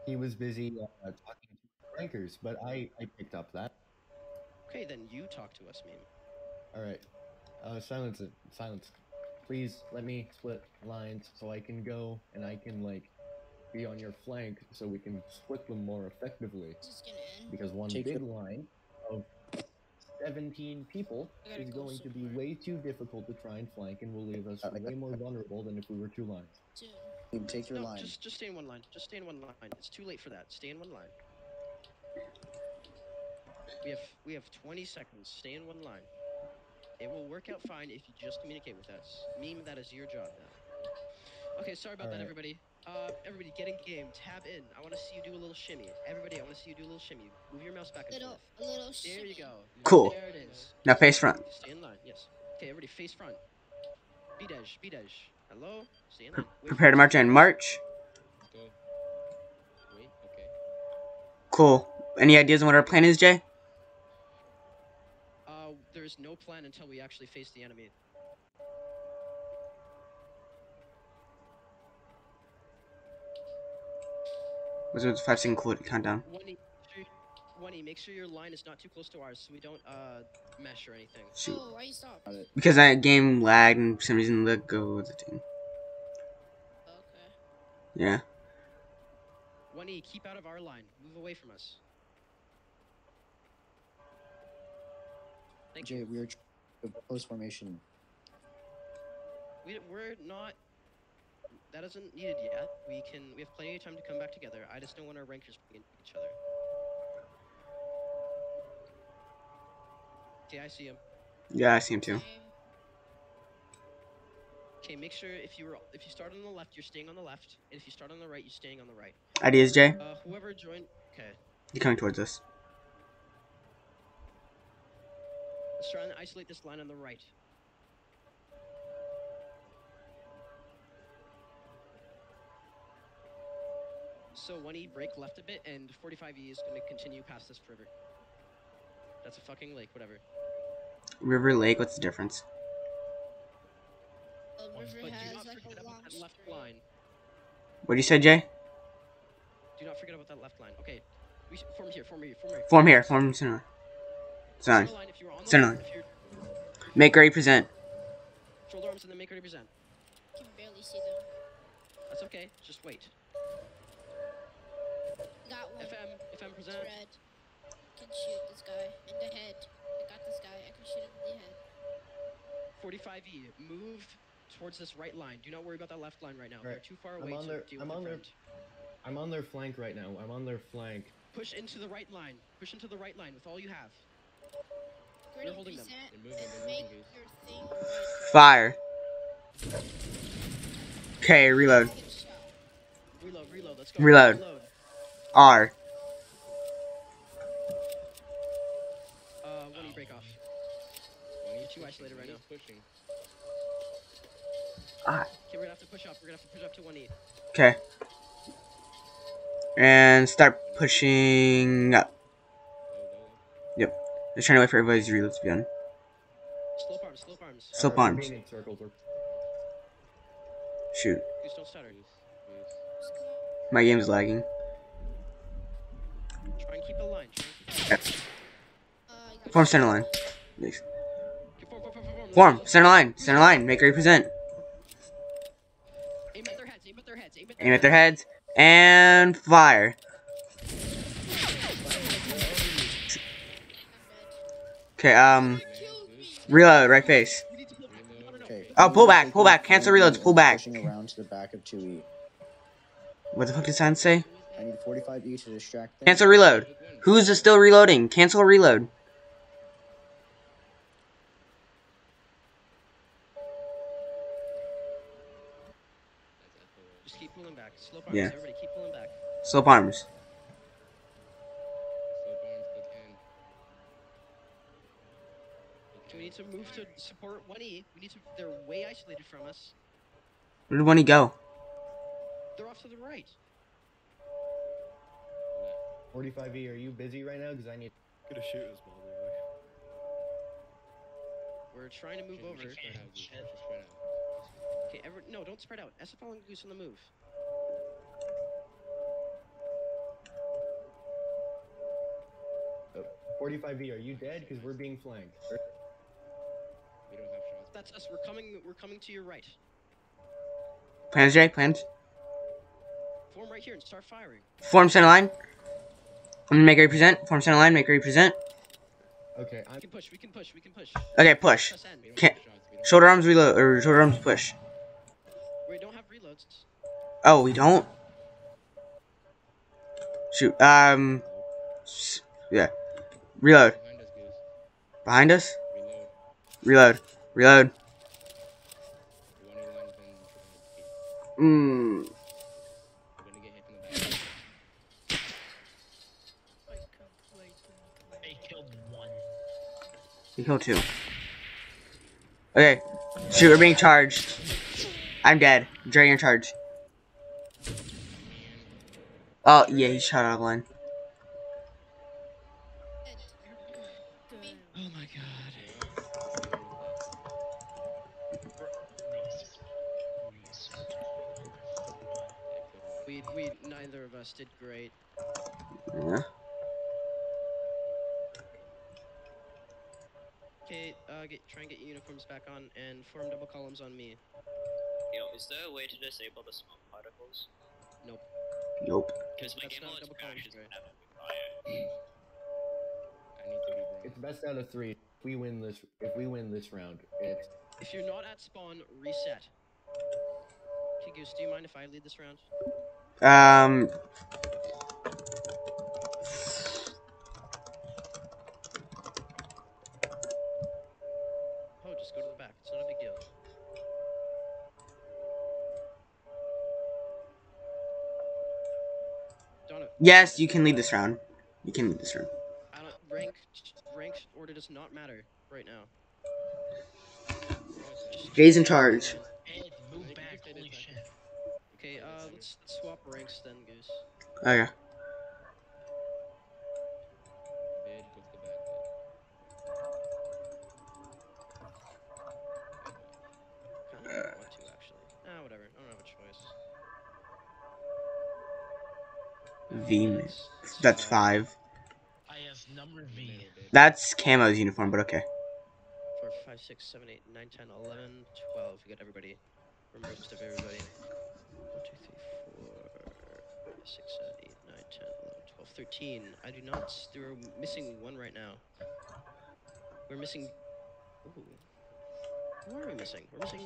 Speaker 7: He was busy uh, talking to rankers, but I, I picked up that.
Speaker 2: Okay, then you talk to us, meme.
Speaker 7: All right. Uh, silence it. Silence. Please let me split lines so I can go and I can like be on your flank so we can split them more effectively.
Speaker 3: Just gonna.
Speaker 7: Because one
Speaker 8: Take
Speaker 7: big
Speaker 8: it.
Speaker 7: line of 17 people is
Speaker 3: go
Speaker 7: going to be way too difficult to try and flank and will leave us
Speaker 8: Uh,
Speaker 7: way more vulnerable than if we were two lines.
Speaker 3: Dude.
Speaker 8: Dude, Take your
Speaker 2: no,
Speaker 8: line.
Speaker 2: just just stay in one line. Just stay in one line. It's too late for that. Stay in one line. We have we have 20 seconds. Stay in one line. It will work out fine if you just communicate with us. Meme, that is your job now. Okay, sorry about that,
Speaker 7: Alright.
Speaker 2: everybody. Uh, everybody, get in game. Tab in. I want to see you do a little shimmy. Everybody, I want to see you do a little shimmy. Move your mouse back and
Speaker 3: Little,
Speaker 2: forth.
Speaker 3: a little
Speaker 2: There you go.
Speaker 1: Cool.
Speaker 2: There it is.
Speaker 1: Now face front.
Speaker 2: Stay in line. Yes. Okay, everybody, face front. B-Dej, B-Dej. Hello? Stay in line. Wait
Speaker 1: Prepare to march in March.
Speaker 9: Go. Wait, okay.
Speaker 1: Cool. Any ideas on what our plan is, Jay?
Speaker 2: Uh, there's no plan until we actually face the enemy.
Speaker 1: What's the five second cool- countdown?
Speaker 2: One E, sure- one E, make sure your line is not too close to ours so we don't uh mesh or anything.
Speaker 1: Shoot.
Speaker 3: Oh, why you stop?
Speaker 1: Because that game lagged and for some reason let go of the thing.
Speaker 3: Okay.
Speaker 1: Yeah.
Speaker 2: One E, keep out of our line. Move away from us. Thank
Speaker 8: Jay,
Speaker 2: you.
Speaker 8: we are tr- post formation.
Speaker 2: We, we're not. That isn't needed yet. We can. We have plenty of time to come back together. I just don't want our rankers being each other. Okay, I see him.
Speaker 1: Yeah, I see him too.
Speaker 2: Okay, make sure if you were if you start on the left, you're staying on the left, and if you start on the right, you're staying on the right.
Speaker 1: Ideas, Jay?
Speaker 2: Uh, whoever joined. Okay,
Speaker 1: You're coming towards us.
Speaker 2: Trying and isolate this line on the right. So 1E break left a bit, and 45E is going to continue past this river. That's a fucking lake, whatever.
Speaker 1: River, lake, what's the difference? What do you say, Jay?
Speaker 2: Do not forget about that left line. Okay, we form here, form here, form here.
Speaker 1: Form here, form sooner. Center.
Speaker 2: Center line if you're on the
Speaker 1: Center
Speaker 2: line.
Speaker 1: line.
Speaker 2: If you're
Speaker 1: Make ready. Present.
Speaker 2: shoulder arms and then make ready present.
Speaker 3: Can barely see them.
Speaker 2: That's okay. Just wait.
Speaker 3: Got one.
Speaker 2: FM, FM
Speaker 3: It's
Speaker 2: present.
Speaker 3: red. Can shoot this guy in the head. I got this guy. I can shoot him in the head.
Speaker 2: 45E, move towards this right line. Do not worry about that left line right now. They're too far away
Speaker 7: I'm
Speaker 2: away
Speaker 7: on
Speaker 2: to
Speaker 7: their-
Speaker 2: deal
Speaker 7: I'm
Speaker 2: with
Speaker 7: on
Speaker 2: their
Speaker 7: their- I'm on their flank right now. I'm on their flank.
Speaker 2: Push into the right line. Push into the right line with all you have.
Speaker 3: Gritty
Speaker 2: holding them.
Speaker 11: They're moving, they're moving,
Speaker 3: your thing right.
Speaker 1: Fire. Okay. Reload.
Speaker 2: Reload, reload. Let's go.
Speaker 1: Reload.
Speaker 2: Reload.
Speaker 1: R.
Speaker 2: Uh, when you break off. You're too isolated right now.
Speaker 11: Pushing.
Speaker 1: Ah.
Speaker 2: Okay, we're gonna have to push up. We're gonna have to push up to 1E.
Speaker 1: Okay. And start pushing up.
Speaker 11: Go, go.
Speaker 1: Just trying to wait for everybody's reloads to be done.
Speaker 2: Slope arms, slope arms.
Speaker 1: Slope
Speaker 7: Alright,
Speaker 1: arms.
Speaker 7: remaining Circles.
Speaker 1: Shoot.
Speaker 2: Goose, don't stutter.
Speaker 11: Boost, boost.
Speaker 3: Just come on.
Speaker 1: My game's lagging.
Speaker 2: Try and keep the line. Keep the line.
Speaker 3: Uh,
Speaker 1: Form center line. Please.
Speaker 2: Okay, form.
Speaker 1: Center line. Center line. Make ready. Present.
Speaker 2: Aim at their heads, aim at their heads, aim at their
Speaker 1: Aim at their heads. And fire. Okay, um,
Speaker 3: Killed
Speaker 1: reload, right face.
Speaker 8: Okay.
Speaker 1: Oh, pull back, pull back, cancel reloads, pull back.
Speaker 8: Pushing around to the back of E. 2E.
Speaker 1: What the fuck did sign say?
Speaker 8: I need 45E to distract them.
Speaker 1: Cancel reload. Who's still reloading? Cancel reload.
Speaker 2: Just keep pulling back. Slope arms,
Speaker 1: Yeah.
Speaker 2: everybody keep pulling back.
Speaker 1: Slope arms.
Speaker 2: Need to move to support 1E. We need to. They're way isolated from us.
Speaker 1: Where did 1E go?
Speaker 2: They're off to the right.
Speaker 7: 45E. Are you busy right now? Because I need.
Speaker 11: Gonna shoot us, by the way.
Speaker 2: We're trying to move
Speaker 11: Just
Speaker 2: over.
Speaker 11: spread out, Goose. Just spread out.
Speaker 2: Okay, every, no, don't spread out. SFL and Goose on the move.
Speaker 7: Oh, 45E. Are you dead? Because we're being flanked.
Speaker 2: That's us. We're coming. We're coming to your right.
Speaker 1: Plans, Jay? Plans?
Speaker 2: Form right here and start firing.
Speaker 1: Form center line. I'm gonna make ready. Present. Form center line. Make ready. Present.
Speaker 7: Okay, I'm.
Speaker 2: can push. We can push. We can push.
Speaker 1: Okay, push.
Speaker 2: Press
Speaker 11: We don't
Speaker 1: Can't-
Speaker 11: have shots. We don't
Speaker 1: Shoulder arms reload, or shoulder arms push.
Speaker 2: We don't have reloads.
Speaker 1: Oh, we don't? Shoot. Um, yeah. Reload.
Speaker 11: Behind us, Goose.
Speaker 1: Behind us?
Speaker 11: Reload.
Speaker 1: Reload. Mmm.
Speaker 6: They killed one.
Speaker 1: We killed two. Okay. Shoot, we're being charged. I'm dead. Dre, you're in charge. Oh, yeah, he shot out of line.
Speaker 2: Great.
Speaker 1: Yeah.
Speaker 2: Okay, uh, get try and get your uniforms back on and form double columns on me.
Speaker 10: Yo, is there a way to disable the smoke particles?
Speaker 1: Nope. Nope.
Speaker 10: Because my
Speaker 2: That's
Speaker 10: game
Speaker 2: not
Speaker 10: mode
Speaker 2: double
Speaker 10: crashes
Speaker 2: columns,
Speaker 10: whenever fire.
Speaker 11: I need to be bronze.
Speaker 7: It's best out of three. If we win this, if we win this round, it's
Speaker 2: If you're not at spawn, reset. Okay, Goose, do you mind if I lead this round?
Speaker 1: Um. Yes, you can lead this round. You can lead this round.
Speaker 2: I don't rank rank order does not matter right now.
Speaker 1: Jay's in charge.
Speaker 6: Ed, move back. Holy shit.
Speaker 2: Okay, uh, let's, let's swap ranks then, Goose.
Speaker 1: Okay. That's
Speaker 2: five.
Speaker 1: five.
Speaker 6: Yes, number V.
Speaker 1: That's Camo's uniform, but okay.
Speaker 2: Four, five, six, seven, eight, nine, ten, eleven, twelve. We got everybody. Or most of everybody. One, two, three, four, five, six, seven, eight, nine, ten, eleven, twelve, thirteen. I do not. s- We're missing one right now. We're missing. Ooh. Who are we missing? We're missing.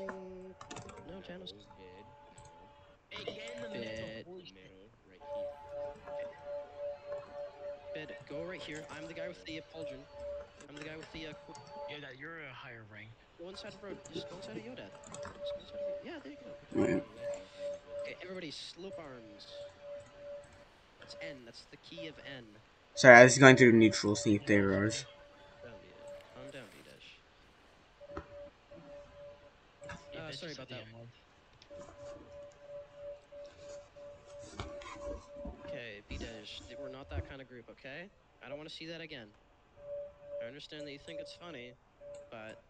Speaker 2: No, Janos.
Speaker 9: Go bed.
Speaker 6: Hey, get in the middle.
Speaker 2: Bed. Go right here. I'm the guy with the pauldron. I'm the guy with the. Uh,
Speaker 6: Yeah, that you're a higher rank.
Speaker 2: go inside of road. Just go inside of Yodad. Just go inside of. Yeah, there you go.
Speaker 1: Right.
Speaker 2: Okay, everybody, slope arms. That's N. That's the key of N.
Speaker 1: Sorry, I was going through neutral, seeing if they were ours.
Speaker 2: Down, B-dash. Calm down, B-dash. Uh, sorry about
Speaker 6: at
Speaker 2: that.
Speaker 6: The end.
Speaker 2: Okay, B-dash. th- We're not that kind of group, okay? I don't want to see that again. I understand that you think it's funny, but...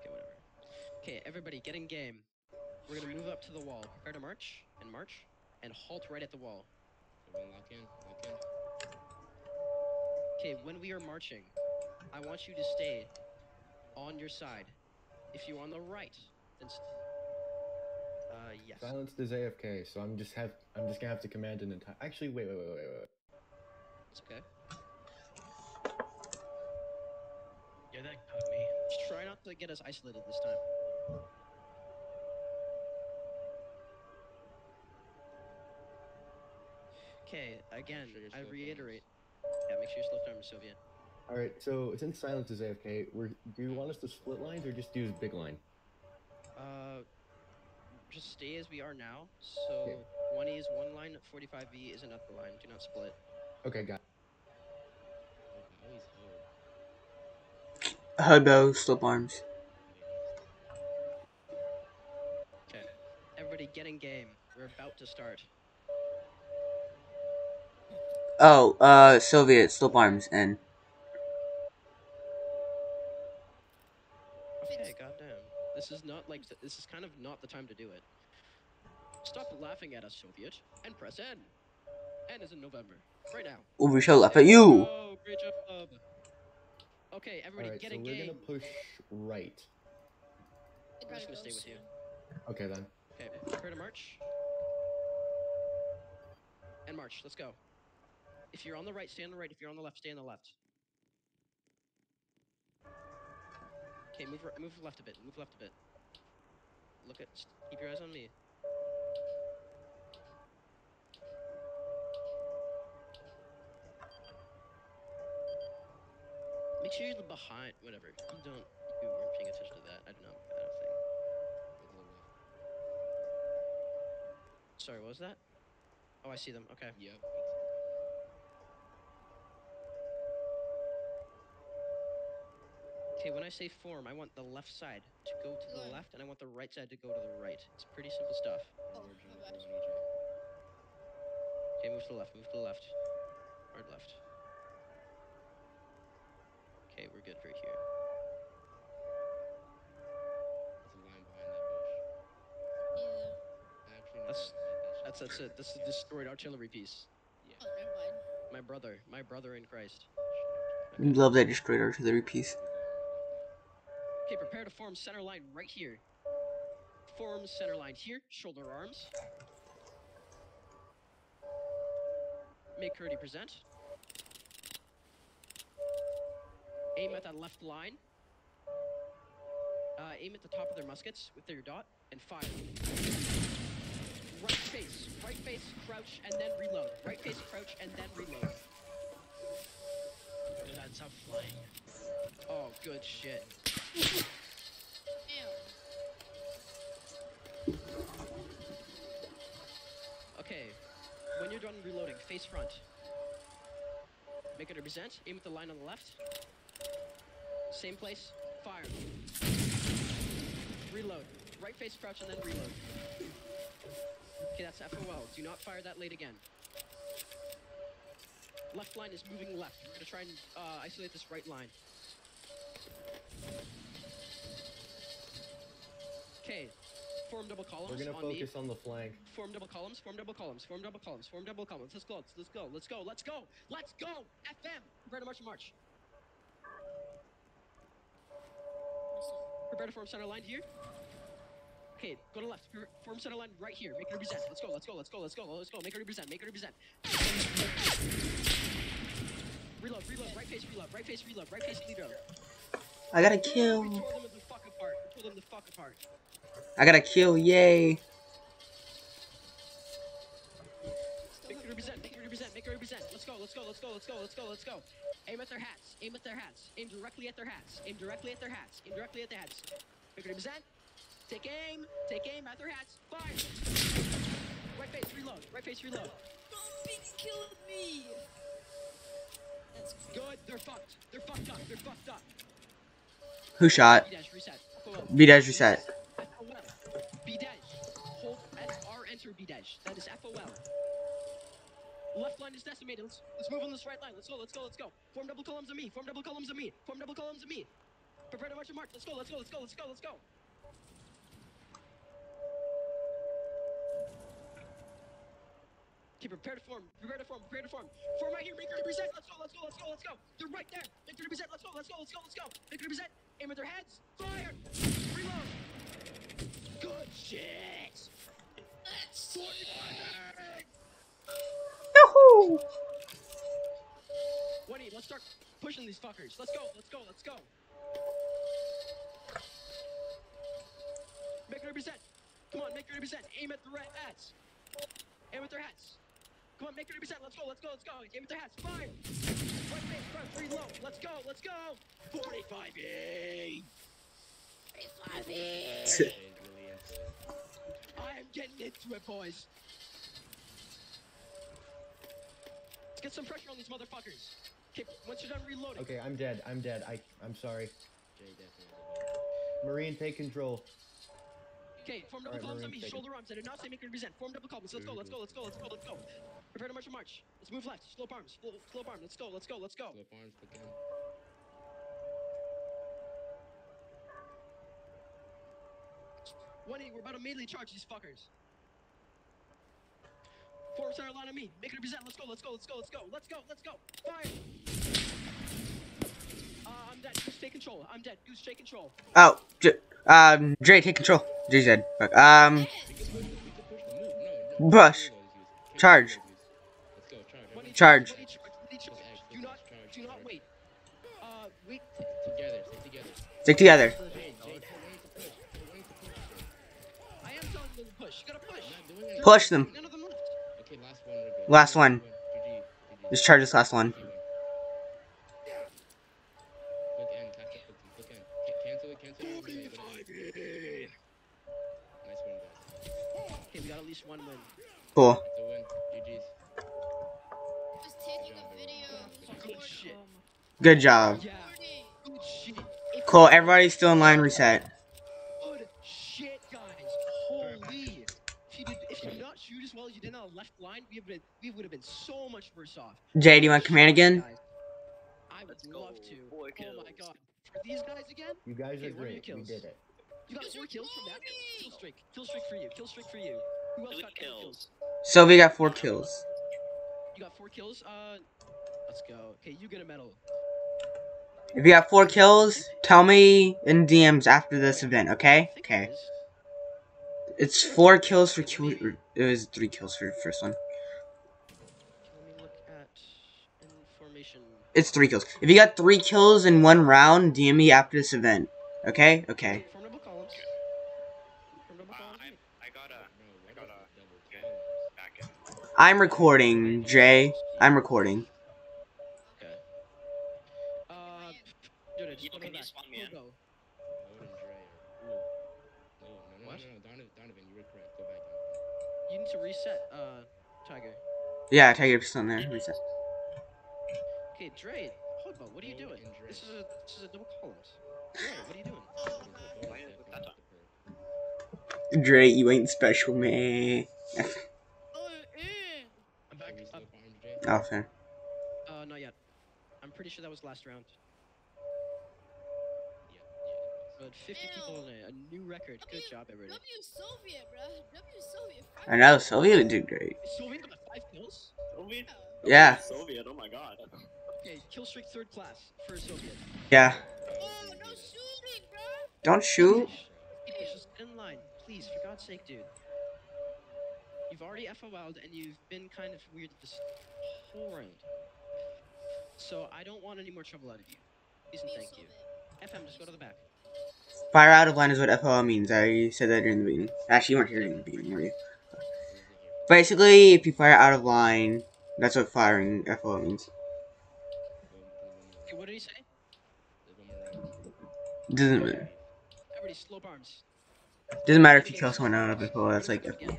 Speaker 2: Okay, whatever. Okay, everybody, get in game. We're gonna move up to the wall. Prepare to march, and march, and halt right at the wall.
Speaker 9: Everyone lock in. Lock in.
Speaker 2: Okay, when we are marching, I want you to stay on your side. If you're on the right, then. St- yes.
Speaker 7: Silenced is AFK, so I'm just have I'm just gonna have to command an entire. Actually, wait, wait, wait, wait, wait.
Speaker 2: It's okay.
Speaker 6: Yeah, that cut me.
Speaker 2: Just try not to get us isolated this time. Okay, again,
Speaker 9: sure
Speaker 2: I
Speaker 9: slow
Speaker 2: reiterate. Yeah, make sure you slow down, Soviet.
Speaker 7: All right, so since Silence is AFK, we're, do you want us to split lines or just do big line?
Speaker 2: Uh, just stay as we are now. So
Speaker 7: Okay.
Speaker 2: 1E is one line, 45E is another line. Do not split.
Speaker 7: Okay, got.
Speaker 9: Now.
Speaker 1: Hobo, slip arms.
Speaker 2: Okay, everybody, get in game. We're about to start.
Speaker 1: Oh, uh, Soviet, slip arms, and
Speaker 2: Okay, goddamn. This like th- this is kind of not the time to do it. Stop laughing at us, Soviet, and press N. N is in November, right now.
Speaker 1: we shall laugh at you.
Speaker 2: Oh, great job. Okay,
Speaker 7: All
Speaker 2: everybody,
Speaker 7: right,
Speaker 2: get
Speaker 7: so
Speaker 2: in
Speaker 7: we're
Speaker 2: game.
Speaker 7: gonna push right.
Speaker 3: I
Speaker 2: We're just gonna stay with you.
Speaker 7: Okay then.
Speaker 2: Okay, prepare to march. And march. Let's go. If you're on the right, stay on the right. If you're on the left, stay on the left. Okay, move r- move left a bit. Move left a bit. Look at. Keep your eyes on me. Make sure you're behind. Whatever. You don't. You weren't paying attention to that. I do not.
Speaker 9: Go to the left.
Speaker 2: Sorry, what was that? Oh, I see them. Okay.
Speaker 9: Yep.
Speaker 2: Okay, when I say form, I want the left side to go to the left, and I want the right side to go to the right. It's pretty simple stuff.
Speaker 3: Oh,
Speaker 9: One more
Speaker 3: my
Speaker 9: jump,
Speaker 3: bad.
Speaker 9: one EJ.
Speaker 2: Okay, move to the left. Move to the left. Hard left. Okay, we're good right here.
Speaker 9: That's a line behind that bush.
Speaker 3: Yeah.
Speaker 9: Actually, no.
Speaker 2: That's- That's that's it. That's a destroyed artillery piece.
Speaker 9: Yeah.
Speaker 3: Oh, never mind.
Speaker 2: My brother, my brother in Christ.
Speaker 1: We love that destroyed artillery piece.
Speaker 2: Okay, prepare to form center line right here. Form center line here. Shoulder arms. Make Curdy present. Aim at that left line. Uh, aim at the top of their muskets with their dot and fire. Right face, right face, crouch, and then reload. Right face, crouch, and then reload.
Speaker 6: Dude, that's how flying.
Speaker 2: Oh, good shit. Okay, when you're done reloading, face front. Make it a present. Aim at the line on the left. Same place. Fire. reload. Right face crouch and then reload. Okay, that's FOL. Do not fire that late again. Left line is moving left. We're gonna try and uh, isolate this right line. Form double columns
Speaker 7: We're gonna
Speaker 2: on me.
Speaker 7: on the flank.
Speaker 2: Form double columns, form double columns, form double columns, form double columns. Let's go, let's go, let's go, let's go, let's go! FM! Prepare to march and march. Prepare to form center line here. Okay, go to left. Form center line right here. Make it represent. Let's go, let's go, let's go, let's go, let's go. Make it represent, make it represent. Reload, reload, right face reload, right face reload, right face reload.
Speaker 1: I got a
Speaker 2: We
Speaker 1: kill.
Speaker 2: tore them the fuck apart. We tore them the fuck apart.
Speaker 1: I got a kill. Yay.
Speaker 2: Make it represent, make it represent, make it represent. Let's go, let's go, let's go, let's go, let's go, let's go. Aim at their hats, aim at their hats, aim directly at their hats, aim directly at their hats, aim directly at their hats. Make it represent. Take aim, take aim at their hats. Fire! Right face, reload, right face, reload.
Speaker 3: Don't be killing me. That's
Speaker 2: Good, they're fucked. They're fucked up, they're fucked up.
Speaker 1: Who shot?
Speaker 2: B dash reset. FOL.
Speaker 1: B dash reset.
Speaker 2: FOL. B dash. Hold R enter B dash. That is FOL. Left line is decimated. Let's, let's move on this right line. Let's go, let's go, let's go. Form double columns of me. Form double columns of me. Form double columns of me. Prepare to march and march. Let's go, let's go, let's go, let's go, let's go. Okay, prepare to form. Prepare to form. Prepare to form. Form right here. Make ready present. Let's go. Let's go. Let's go. Let's go. They're right there. Make ready present. Let's go. Let's go. Let's go. Let's go. Make ready present. Aim at their heads. Fire. Reload.
Speaker 1: Yahoo!
Speaker 2: Wendy, let's start pushing these fuckers. Let's go. Let's go. Let's go. Make ready present. Come on. Make ready present. Aim at the red hats. Aim at their hats. Come on. Make ready present. Let's go. Let's go. Let's go. Aim at their hats. Fire. Right face. Front. Three low. Let's go. Let's go. 45 E. I am getting into it, boys. Let's get some pressure on these motherfuckers. Okay, once you're done reloading.
Speaker 7: Okay, I'm dead. I'm dead. I I'm sorry. Marine, take control.
Speaker 2: Okay, form double
Speaker 7: Alright,
Speaker 2: columns on
Speaker 7: Marine,
Speaker 2: me,
Speaker 7: take it.
Speaker 2: shoulder arms. I did not say make it represent. Form double columns. Let's go, let's go, let's go, let's go, let's go. Prepare to march and march. Let's move left. Slope arms. Slow, slope arm. Let's go, let's go, let's go.
Speaker 9: Flip arms, click
Speaker 2: One eight, we're about to melee charge these fuckers. Form center line on me. Make it represent. Let's go, let's go, let's go, let's go, let's go, let's go. Fire. Uh, I'm dead. Goose, take control. I'm dead. Goose, take control.
Speaker 1: Oh, J um, Dre, take control. Jay said. Fuck. Um,
Speaker 9: We could push, we could push the push. I'm not doing it.
Speaker 1: Push them.
Speaker 2: None of them
Speaker 9: last one. We're good.
Speaker 1: Last one.
Speaker 9: GG. GG.
Speaker 1: Just charge this last one.
Speaker 9: Click
Speaker 2: Good
Speaker 1: job. Cool, everybody's still in line
Speaker 2: Ca- on the left line, we have been, we would have been so much worse off.
Speaker 1: Jay, do you want command again?
Speaker 2: I would
Speaker 10: Let's go.
Speaker 2: love to.
Speaker 10: Four
Speaker 2: Oh my god. For these guys again,
Speaker 7: You guys
Speaker 2: Okay,
Speaker 7: are
Speaker 2: what are your
Speaker 7: great. We did it.
Speaker 2: you got
Speaker 3: Those
Speaker 2: four kills from that.
Speaker 3: glory.
Speaker 2: Kill streak. Kill streak for you. Kill streak for you. Who else got four
Speaker 10: kills.
Speaker 1: Sylvia got four kills.
Speaker 2: You got four kills. Uh, let's go. Okay, you get a medal.
Speaker 1: If you got four kills, tell me in DMs after this event, okay? Okay.
Speaker 2: it is.
Speaker 1: It's four kills for Q. It was three kills for the first one.
Speaker 2: Let me look at information.
Speaker 1: It's three kills. If you got three kills in one round, DM me after this event. Okay? Okay.
Speaker 2: Formidable columns. Formidable
Speaker 10: Uh,
Speaker 2: columns.
Speaker 10: I, I got a
Speaker 9: Bro, what
Speaker 10: I got
Speaker 9: is
Speaker 10: a
Speaker 9: double
Speaker 10: good
Speaker 9: kills?
Speaker 10: back in.
Speaker 1: I'm recording, Jay. I'm recording.
Speaker 2: Okay. Uh, dude,
Speaker 10: You can spawn me in.
Speaker 2: What?
Speaker 9: no, no, Donovan, Donovan, you were correct. Go back in.
Speaker 2: Need to reset, uh, Tiger.
Speaker 1: Yeah, Tiger just on there. Reset.
Speaker 2: Okay, Dre, hold on. What are you
Speaker 9: Owen
Speaker 2: doing? This is a this is a double columns. Dre, what are you doing?
Speaker 9: Because the
Speaker 10: Why
Speaker 9: bonus
Speaker 10: is
Speaker 9: definitely
Speaker 10: that
Speaker 9: with the perk.
Speaker 1: Dre, you ain't special, man.
Speaker 3: Oh, eh.
Speaker 2: I'm back.
Speaker 9: Are we
Speaker 2: Uh,
Speaker 9: slow farm, Jay?
Speaker 1: Oh, fair.
Speaker 2: uh, not yet. I'm pretty sure that was last round.
Speaker 9: Yeah, yeah.
Speaker 2: But 50 people in a, a new record. Good job, everybody.
Speaker 3: W Soviet, bruh. W Soviet.
Speaker 1: I know, Soviet did great.
Speaker 2: Soviet got five kills.
Speaker 10: Soviet?
Speaker 1: Yeah.
Speaker 10: Soviet, oh my god.
Speaker 2: Okay, kill streak third class for Soviet.
Speaker 1: Yeah.
Speaker 3: Oh, no shooting, bruh.
Speaker 1: Don't shoot.
Speaker 2: People, just get in line, please, for God's sake, dude. You've already FOL'd and you've been kind of weird this whole round. So I don't want any more trouble out of you. Please and thank you. FM, just go to the back.
Speaker 1: Fire out of line is what FOL means. I said that during the beginning. Actually, you weren't here during the beginning, were you? Basically, if you fire out of line, that's what firing FOL means.
Speaker 2: Okay, what did he say?
Speaker 1: Doesn't matter.
Speaker 2: Everybody, slope arms.
Speaker 1: Doesn't matter if you kill someone out of FOL. That's like
Speaker 2: Again.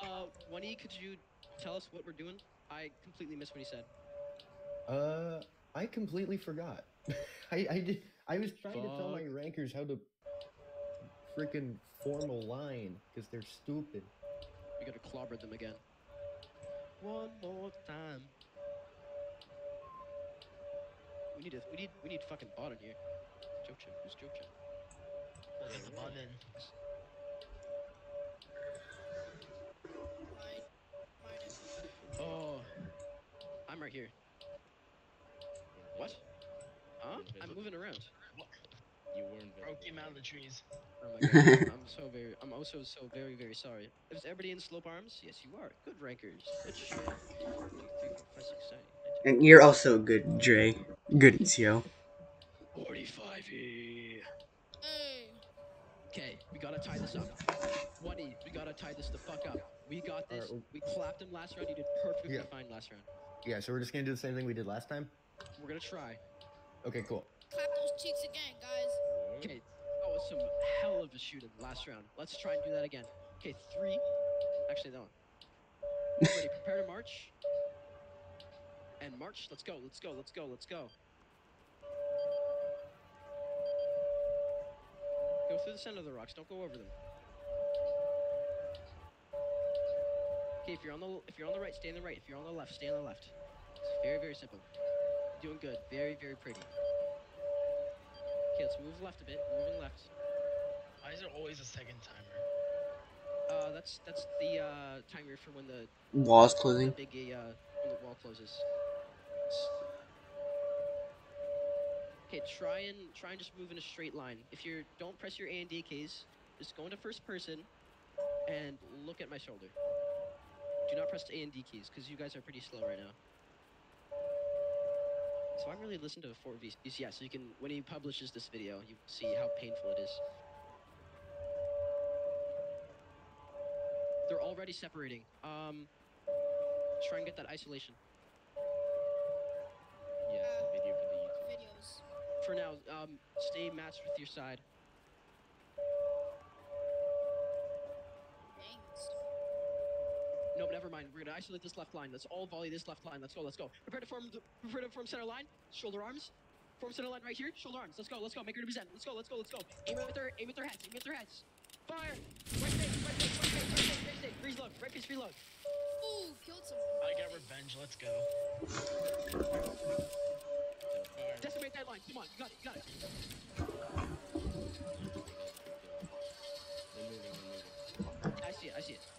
Speaker 2: Uh, Wani, could you tell us what we're doing? I completely missed what he said.
Speaker 7: Uh, I completely forgot. I I did. I was trying to tell my rankers how to freaking form a line because they're stupid.
Speaker 2: We gotta clobber them again. One more time. We need a, we need we need fucking bot in here. Jocha, who's Jocha?
Speaker 6: We'll get the bot in.
Speaker 3: Mine. Mine.
Speaker 2: Oh, I'm right here. What? Huh? I'm moving around.
Speaker 9: You were invisible.
Speaker 6: Broke him out of the trees.
Speaker 2: Oh my god, I'm so very, I'm also so very, very sorry. Is everybody in slope arms? Yes, you are. Good rankers. Good shit. One, two, three, four, five, six, seven, eight, nine,
Speaker 1: And you're also good, Dre. Good in CO.
Speaker 2: 45 E.
Speaker 3: Mm.
Speaker 2: Okay, we gotta tie this up. One E, we gotta tie this the fuck up. We got this.
Speaker 7: Alright,
Speaker 2: We clapped him last round. You did perfectly
Speaker 7: Yeah.
Speaker 2: fine last round.
Speaker 7: Yeah, so we're just gonna do the same thing we did last time.
Speaker 2: We're gonna try.
Speaker 7: Okay, cool.
Speaker 3: Clap those cheeks again, guys.
Speaker 2: Okay, that was some hell of a shooting last round. Let's try and do that again. Okay, three. Actually, that one. Everybody, prepare to march. And march. Let's go. Let's go. Let's go. Let's go. Go through the center of the rocks. Don't go over them. Okay, if you're on the if you're on the right, stay on the right. If you're on the left, stay on the left. It's very very simple. Doing good. Very very pretty. Okay, let's move left a bit. Moving left.
Speaker 6: Why is there always a second timer?
Speaker 2: Uh, that's that's the uh, timer for when the
Speaker 1: Walls closing.
Speaker 2: big uh, when the wall closes. Okay, try and try and just move in a straight line. If you're don't press your A and D keys, just go into first person and look at my shoulder. Do not press the A and D keys because you guys are pretty slow right now. So I really listen to 4V. Yeah, so you can when he publishes this video, you see how painful it is. They're already separating. Um, try and get that isolation.
Speaker 9: Yes, the video for the YouTube.
Speaker 3: Videos.
Speaker 2: For now, um, stay matched with your side. Never mind. We're gonna isolate this left line. Let's all volley this left line. Let's go. Let's go. Prepare to form. Prepare to form center line. Shoulder arms. Form center line right here. Shoulder arms. Let's go. Let's go. Make her to present. Let's go. Let's go. Let's go. Aim with their. Aim with their heads. Aim with their heads. Fire. Right face. Right face. Right face. Right face. Right face. Freeze load. Right face. Reload.
Speaker 3: Ooh, killed someone.
Speaker 6: I got revenge. Let's go.
Speaker 2: Decimate that line. Come on. You got it. You got it.
Speaker 9: They're moving, they're moving.
Speaker 2: I see it. I see it.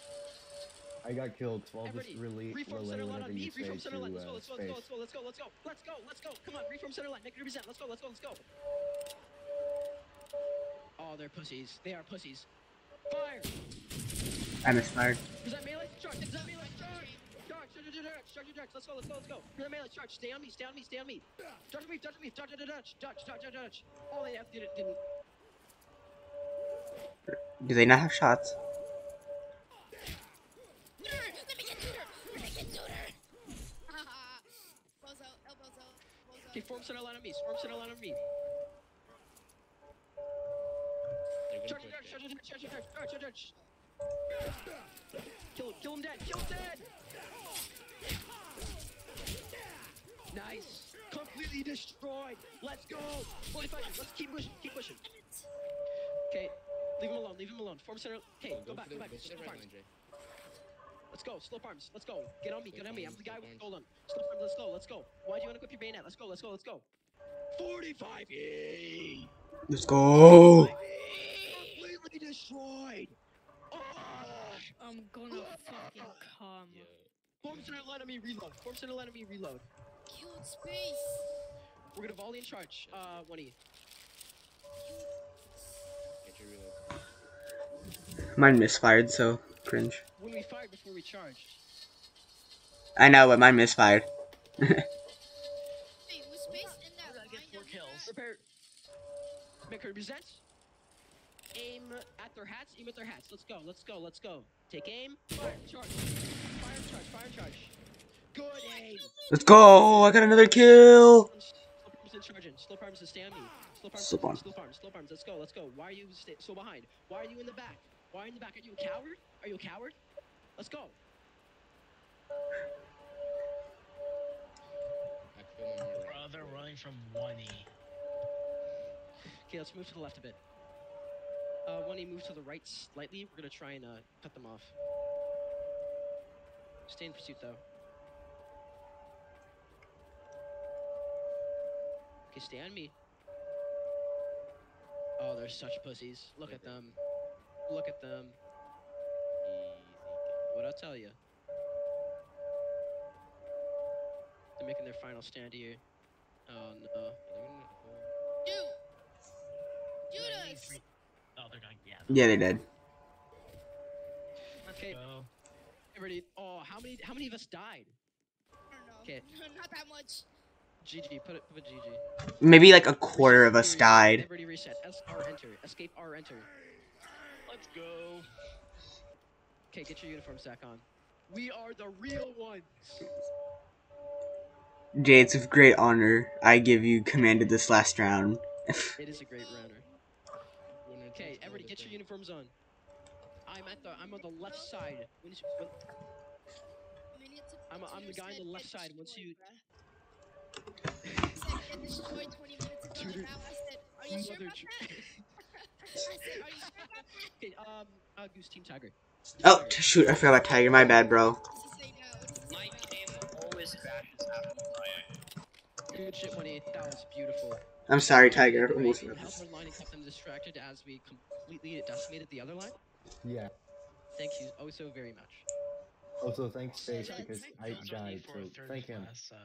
Speaker 7: I got killed, so I'll
Speaker 2: Everybody, just
Speaker 7: relay, reform
Speaker 2: center line on me. Reform center line. Let's go. Let's go. Let's go. Let's go. Let's go. Let's go. Let's go. Come on. Reform center line. Negative percent. Let's go. Let's go. Let's go. Oh, they're pussies. They are pussies. Fire.
Speaker 1: I misfired.
Speaker 2: Is that melee charge? Is that melee charge? Charge. Charge. Charge. Charge. Charge. charge. Let's go. Let's go. Let's go. You're melee charge. Stay on me. Stay on me. Stay on me. Charge me. charge me. charge, charge, charge, charge, charge, charge. Oh, they didn't.
Speaker 1: Do they not have shots?
Speaker 3: Neuter! Let me get neuter! Let me get neuter! Haha. Elbows out, elbows out, elbows out.
Speaker 2: Okay, form center line on me. Form center line on me. Charge. Charge. Charge. Charge. Charge. Charge. Charge. Charge. Kill him. Kill him dead. Kill him dead. Nice. Completely destroyed. Let's go. 45. Let's keep pushing. Keep pushing. Okay. Leave him alone. Leave him alone. Form center. Hey,
Speaker 9: Go
Speaker 2: go back. Go back.
Speaker 9: go Jay.
Speaker 2: Let's go. Slope arms. Let's go. Get on me. Get on me. I'm the guy with
Speaker 9: arms,
Speaker 2: the gold on. Slope arms. Let's go. Let's go. Why do you want to equip your bayonet? Let's go. Let's go. Let's go. 45 E.
Speaker 1: Let's go.
Speaker 2: Completely destroyed. Oh!
Speaker 3: I'm gonna fucking come.
Speaker 9: Yeah.
Speaker 2: Form center enemy reload. Form center enemy reload.
Speaker 3: Killed space.
Speaker 2: We're gonna volley and charge. Uh, one E.
Speaker 9: Get your reload.
Speaker 1: Mine misfired, so cringe.
Speaker 2: When we fired before we charged.
Speaker 1: I know, but mine misfired.
Speaker 3: Wait, was space in that line
Speaker 6: get four kills.
Speaker 2: Prepare. Make her present. Aim at their hats. Aim at their hats. Let's go. Let's go. Let's go. Take aim. Fire. Charge. Fire. Charge. Fire. Charge. Good oh, aim.
Speaker 1: Let's go! I got another kill!
Speaker 2: Slow arms and. Slow arms and stay on me. Slow arms.
Speaker 1: Slow arm.
Speaker 2: Slow arms. Slow arms. Let's go. Let's go. Why are you so behind? Why are you in the back? Why are you in the back? Are you a coward? Are you a coward? Let's go.
Speaker 9: I feel my heart rate.
Speaker 6: Bro, they're running from one E.
Speaker 2: Okay, let's move to the left a bit. Uh, when you move to the right slightly, we're gonna try and uh, cut them off. Stay in pursuit though. Okay, stay on me. Oh, they're such pussies. Look at them. Look at them.
Speaker 9: Easy.
Speaker 2: What I'll tell you? They're making their final stand here. Oh no.
Speaker 9: Are they gonna hold?
Speaker 3: Dude.
Speaker 6: They
Speaker 3: Judas.
Speaker 6: three- Oh, they're gonna yeah.
Speaker 1: Yeah, they did.
Speaker 2: Okay,
Speaker 6: Go.
Speaker 2: everybody. Oh, how many? How many of us died?
Speaker 3: I don't know.
Speaker 2: 'Kay.
Speaker 3: Not that much.
Speaker 2: GG. Put it. Put a GG.
Speaker 1: Maybe like a quarter of us died.
Speaker 2: Everybody reset. S R enter. Escape R enter.
Speaker 6: Let's go.
Speaker 2: Okay, get your uniform sack on. We are the real ones.
Speaker 1: Jay, it's with great honor I give you command of this last round.
Speaker 2: It is a great runner.
Speaker 9: When it
Speaker 2: Okay, everybody, get your uniforms on. I'm at the. I'm on the left side. When you, when,
Speaker 3: I mean, it's a-
Speaker 2: I'm- the guy on the left side, once you-
Speaker 3: bruh. He said get destroyed 20 minutes ago,
Speaker 2: Tudor-
Speaker 3: and now I said, are you sure
Speaker 2: Mother
Speaker 1: Oh, t- shoot, I forgot about Tiger. My bad, bro.
Speaker 3: What does he say now? What does he say
Speaker 10: My game always crashes after fire.
Speaker 2: Good shit, 28. That was beautiful.
Speaker 1: I'm sorry, Tiger.
Speaker 2: Great.
Speaker 1: Almost
Speaker 2: You
Speaker 1: forgot.
Speaker 2: helped our line and kept them distracted as we completely decimated the other line.
Speaker 7: Yeah.
Speaker 2: Thank you oh so very much.
Speaker 7: Also, thanks Face because I died, so thank him.
Speaker 6: class, uh,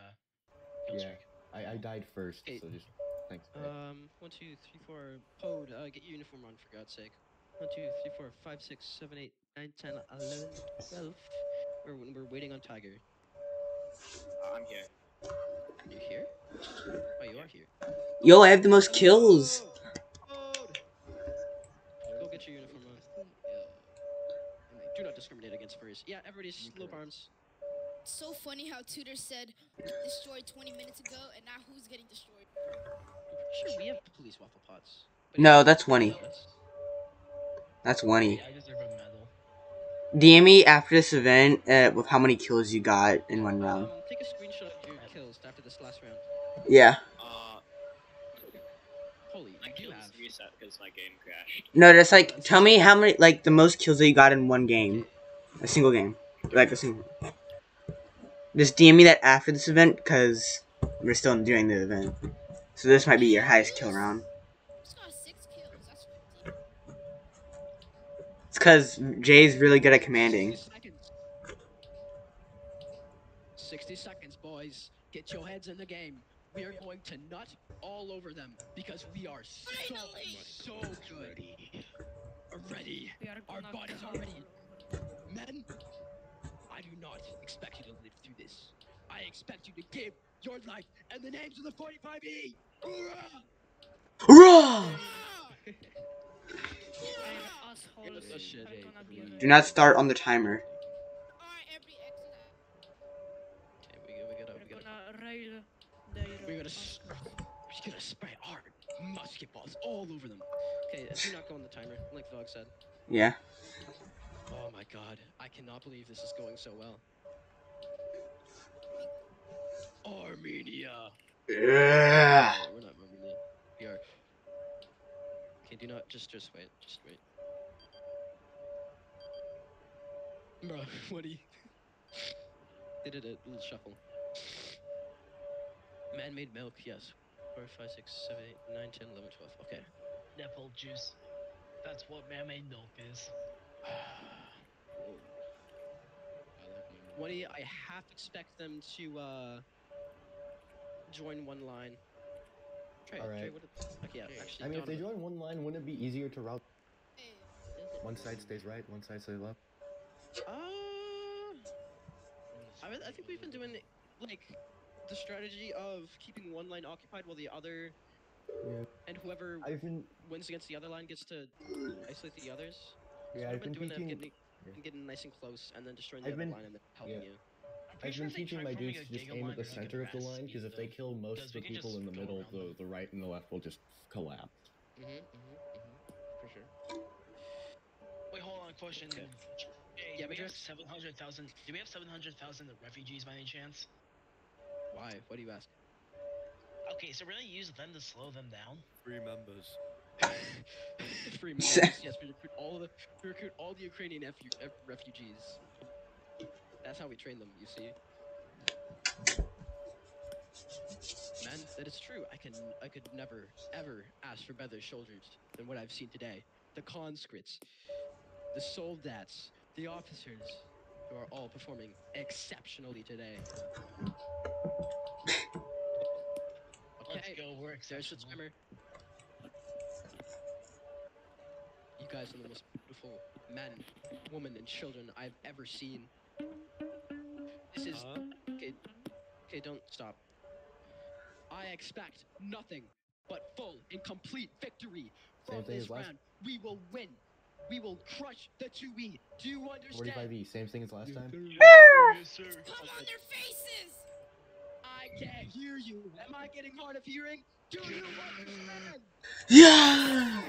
Speaker 6: kill
Speaker 7: Yeah. I, I died first, so just thanks. Faye.
Speaker 2: Um, one, two, three, four. Pod, uh, get your uniform on for God's sake. One, two, three, four, five, six, seven, eight, nine, ten, eleven, twelve. We're we're waiting on Tiger.
Speaker 10: Uh, I'm here.
Speaker 2: You here? Oh, you are here.
Speaker 1: Yo, I have the most kills.
Speaker 2: Pod! Go get your uniform on. Do not discriminate against furries. Yeah, everybody slope arms.
Speaker 3: It's so funny how Tudor said destroyed 20 minutes ago, and now who's getting destroyed?
Speaker 2: Sure, we have police waffle pots.
Speaker 1: No, that's Winnie.
Speaker 2: That's-
Speaker 1: That's Winnie.
Speaker 6: I deserve a medal.
Speaker 1: DM me after this event uh, with how many kills you got in one round.
Speaker 2: Um, take a screenshot of your kills after this last round.
Speaker 1: Yeah.
Speaker 10: Uh,
Speaker 2: Holy,
Speaker 10: my
Speaker 2: you
Speaker 10: kills reset because my game crashed.
Speaker 1: No, just like tell me how many like the most kills that you got in one game, a single game, like a single. Just DM me that after this event, cause we're still doing the event. So this might be your highest kill round.
Speaker 3: Just got six kills. That's 50.
Speaker 1: It's cause Jay's really good at commanding.
Speaker 2: 60 seconds. boys. Get your heads in the game. We are going to nut all over them because we are so,
Speaker 3: Finally!
Speaker 2: so good. Ready. Our bodies are ready. Men, I do not expect you to live through this. I expect you to give your life and the names of the 45E. Hoorah!
Speaker 1: Hurrah!
Speaker 3: Assholes
Speaker 2: Give us a shit,
Speaker 3: are
Speaker 9: hey,
Speaker 3: gonna be
Speaker 9: please.
Speaker 3: right.
Speaker 1: Do not start on the timer.
Speaker 3: Alright, every exit.
Speaker 2: Okay, we, we gotta, we
Speaker 3: We're gonna rail their
Speaker 2: we gotta, s- we gotta spray our musket balls all over them. Okay, do not go on the timer, like Vlog said.
Speaker 1: Yeah.
Speaker 2: Oh my god, I cannot believe this is going so well. Armenia.
Speaker 1: Yeah.
Speaker 2: Oh, we're not Armenia. We are. Okay, do not just just wait, just wait. Bro, what are you? they did a little shuffle. Man-made milk, yes. Four, five, six, seven, eight, nine, ten, eleven, twelve. 8, 9, 10, 11, 12. Okay.
Speaker 6: Apple juice. That's what man-made milk is.
Speaker 2: What do you, I half expect them to, uh, join one line. Trey, Trey,
Speaker 7: Alright.
Speaker 2: what? Okay, yeah, actually.
Speaker 7: I mean, if they join one line, wouldn't it be easier to route? One side stays right, one side stays left.
Speaker 2: Uh, I, mean, I think we've been doing like the strategy of keeping one line occupied while the other,
Speaker 7: Yeah.
Speaker 2: and whoever
Speaker 7: I've been
Speaker 2: wins against the other line gets to isolate the others. So
Speaker 7: Yeah,
Speaker 2: we've
Speaker 7: I've
Speaker 2: been,
Speaker 7: been
Speaker 2: doing
Speaker 7: teaching-
Speaker 2: that, getting,
Speaker 7: yeah.
Speaker 2: getting nice and close, and then destroying the
Speaker 7: I've
Speaker 2: other
Speaker 7: been-
Speaker 2: line and then helping
Speaker 7: yeah.
Speaker 2: you.
Speaker 6: Pretty
Speaker 7: I've been teaching my dudes to just aim at the center of the line, because if they kill most of the people in the middle, the, the right and the left will just collapse.
Speaker 9: Mm-hmm, mm-hmm, mm-hmm. For sure.
Speaker 6: Wait, hold on. Question.
Speaker 2: Okay.
Speaker 6: Hey,
Speaker 2: Yeah,
Speaker 6: do we have
Speaker 2: just-
Speaker 6: seven hundred thousand? Do we have seven hundred thousand refugees by any chance?
Speaker 2: Why? What do you ask?
Speaker 6: Okay, so we're gonna use them to slow them down.
Speaker 11: Three members.
Speaker 2: Free members, yes, we recruit all the we recruit all the Ukrainian efu- refugees. That's how we train them. You see. Man, that is true. I can I could never ever ask for better soldiers than what I've seen today. The conscripts, the soldats, the officers, who are all performing exceptionally today.
Speaker 6: Let's go. We're
Speaker 2: there's the timer. You guys are the most beautiful men, women, and children I've ever seen. This is
Speaker 11: Huh?
Speaker 2: okay. Okay, don't stop. I expect nothing but full and complete victory
Speaker 7: Same
Speaker 2: from
Speaker 7: thing
Speaker 2: this
Speaker 7: as last-
Speaker 2: round. We will win. We will crush the 2E. Do you understand?
Speaker 7: 45E, same thing as last time.
Speaker 6: Yes, sir.
Speaker 3: Come on their faces!
Speaker 2: I can't hear you. Am I getting hard of hearing? Do you understand?
Speaker 1: Yeah.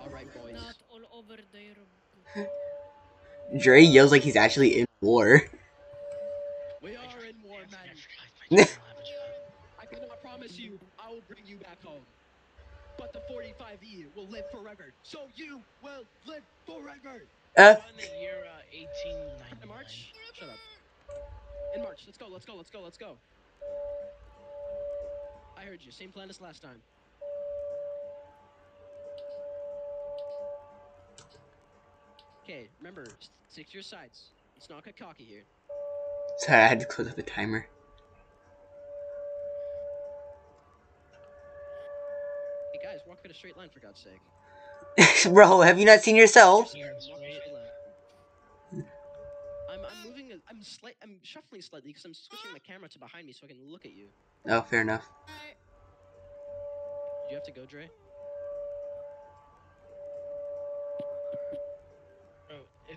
Speaker 2: All right, boys.
Speaker 3: Not all over the room.
Speaker 1: Dre yells like he's actually in war.
Speaker 2: We are in war, man.
Speaker 6: yes, guys, my channel have a channel.
Speaker 2: I cannot promise you I will bring you back home. But the 45E will live forever. So you will live forever.
Speaker 1: F.
Speaker 6: In year uh,
Speaker 2: In March? Shut up. In March. Let's go, let's go, let's go, let's go. I heard you. Same plan as last time. Okay, remember, stick to your sides. Let's not get cocky here.
Speaker 1: Sorry, I had to close up the timer.
Speaker 2: Hey guys, walk in a straight line for God's sake.
Speaker 1: Bro, have you not seen yourself?
Speaker 6: Here,
Speaker 2: Walk in a
Speaker 6: straight.
Speaker 2: straight line. I'm, I'm moving, I'm slight, I'm shuffling slightly because I'm switching the camera to behind me so I can look at you.
Speaker 1: Oh, fair enough.
Speaker 2: Do you have to go, Dre?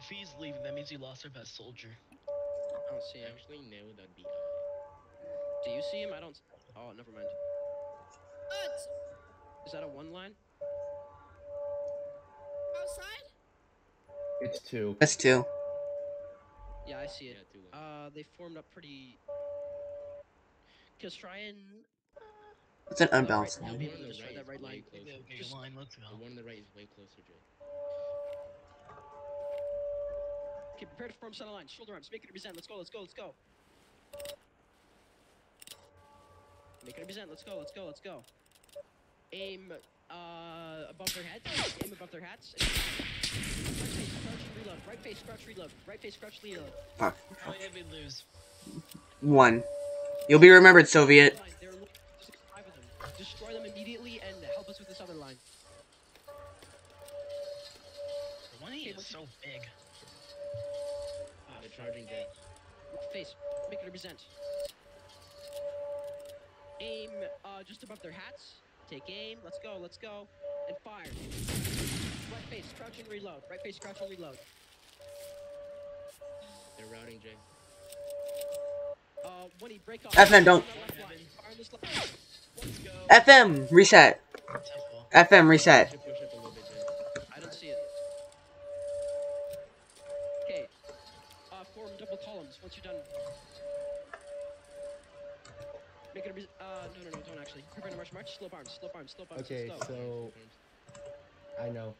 Speaker 6: If he's leaving, that means he lost our best soldier.
Speaker 2: I don't see him.
Speaker 9: Actually, no, that'd be. I.
Speaker 2: Do you see him? I don't. Oh, never mind.
Speaker 3: What?
Speaker 2: Is that a one line?
Speaker 3: Outside?
Speaker 7: It's two.
Speaker 1: That's two.
Speaker 2: Yeah, I see
Speaker 9: Yeah,
Speaker 2: it.
Speaker 9: two.
Speaker 2: Uh, they formed up pretty. Cause try and.
Speaker 1: It's an unbalanced
Speaker 2: right,
Speaker 1: line.
Speaker 2: be
Speaker 9: one
Speaker 2: able
Speaker 9: on
Speaker 2: to
Speaker 9: the right
Speaker 2: that
Speaker 9: is
Speaker 2: right line.
Speaker 9: closer.
Speaker 6: Okay,
Speaker 2: Just-
Speaker 6: line, let's go.
Speaker 9: The one on the right is way closer, Jay.
Speaker 2: Okay, prepare to form center line. Shoulder arms. Make it represent. Let's go. Let's go. Let's go. Make it represent. Let's go. Let's go. Let's go. Aim uh above their heads. Aim above their hats. Right face, crouch, reload. Right face, crouch, reload. Right face, crouch, reload.
Speaker 1: Fuck.
Speaker 6: How many did we lose?
Speaker 1: One. You'll be remembered, Soviet.
Speaker 2: Line, There are lo- six, five of them. Destroy them immediately and help us with this other line.
Speaker 6: The one is so big.
Speaker 9: They're charging Jay.
Speaker 2: Right face. Make it represent. Aim uh, just above their hats. Take aim. Let's go. Let's go. And fire. Right face. Crouch and reload. Right face. Crouch and reload.
Speaker 9: They're routing Jay.
Speaker 2: Uh, when he break off.
Speaker 1: FM, don't-
Speaker 2: Fire on that left line. Fire on this left.
Speaker 6: Let's go.
Speaker 1: FM, reset. FM, reset.
Speaker 2: Form double columns once you're done. Make it a. Uh, no, no, no, don't actually. Prepare to march, march. Slope arms, slope arms, slope arms.
Speaker 7: Okay,
Speaker 2: let's
Speaker 7: so I know.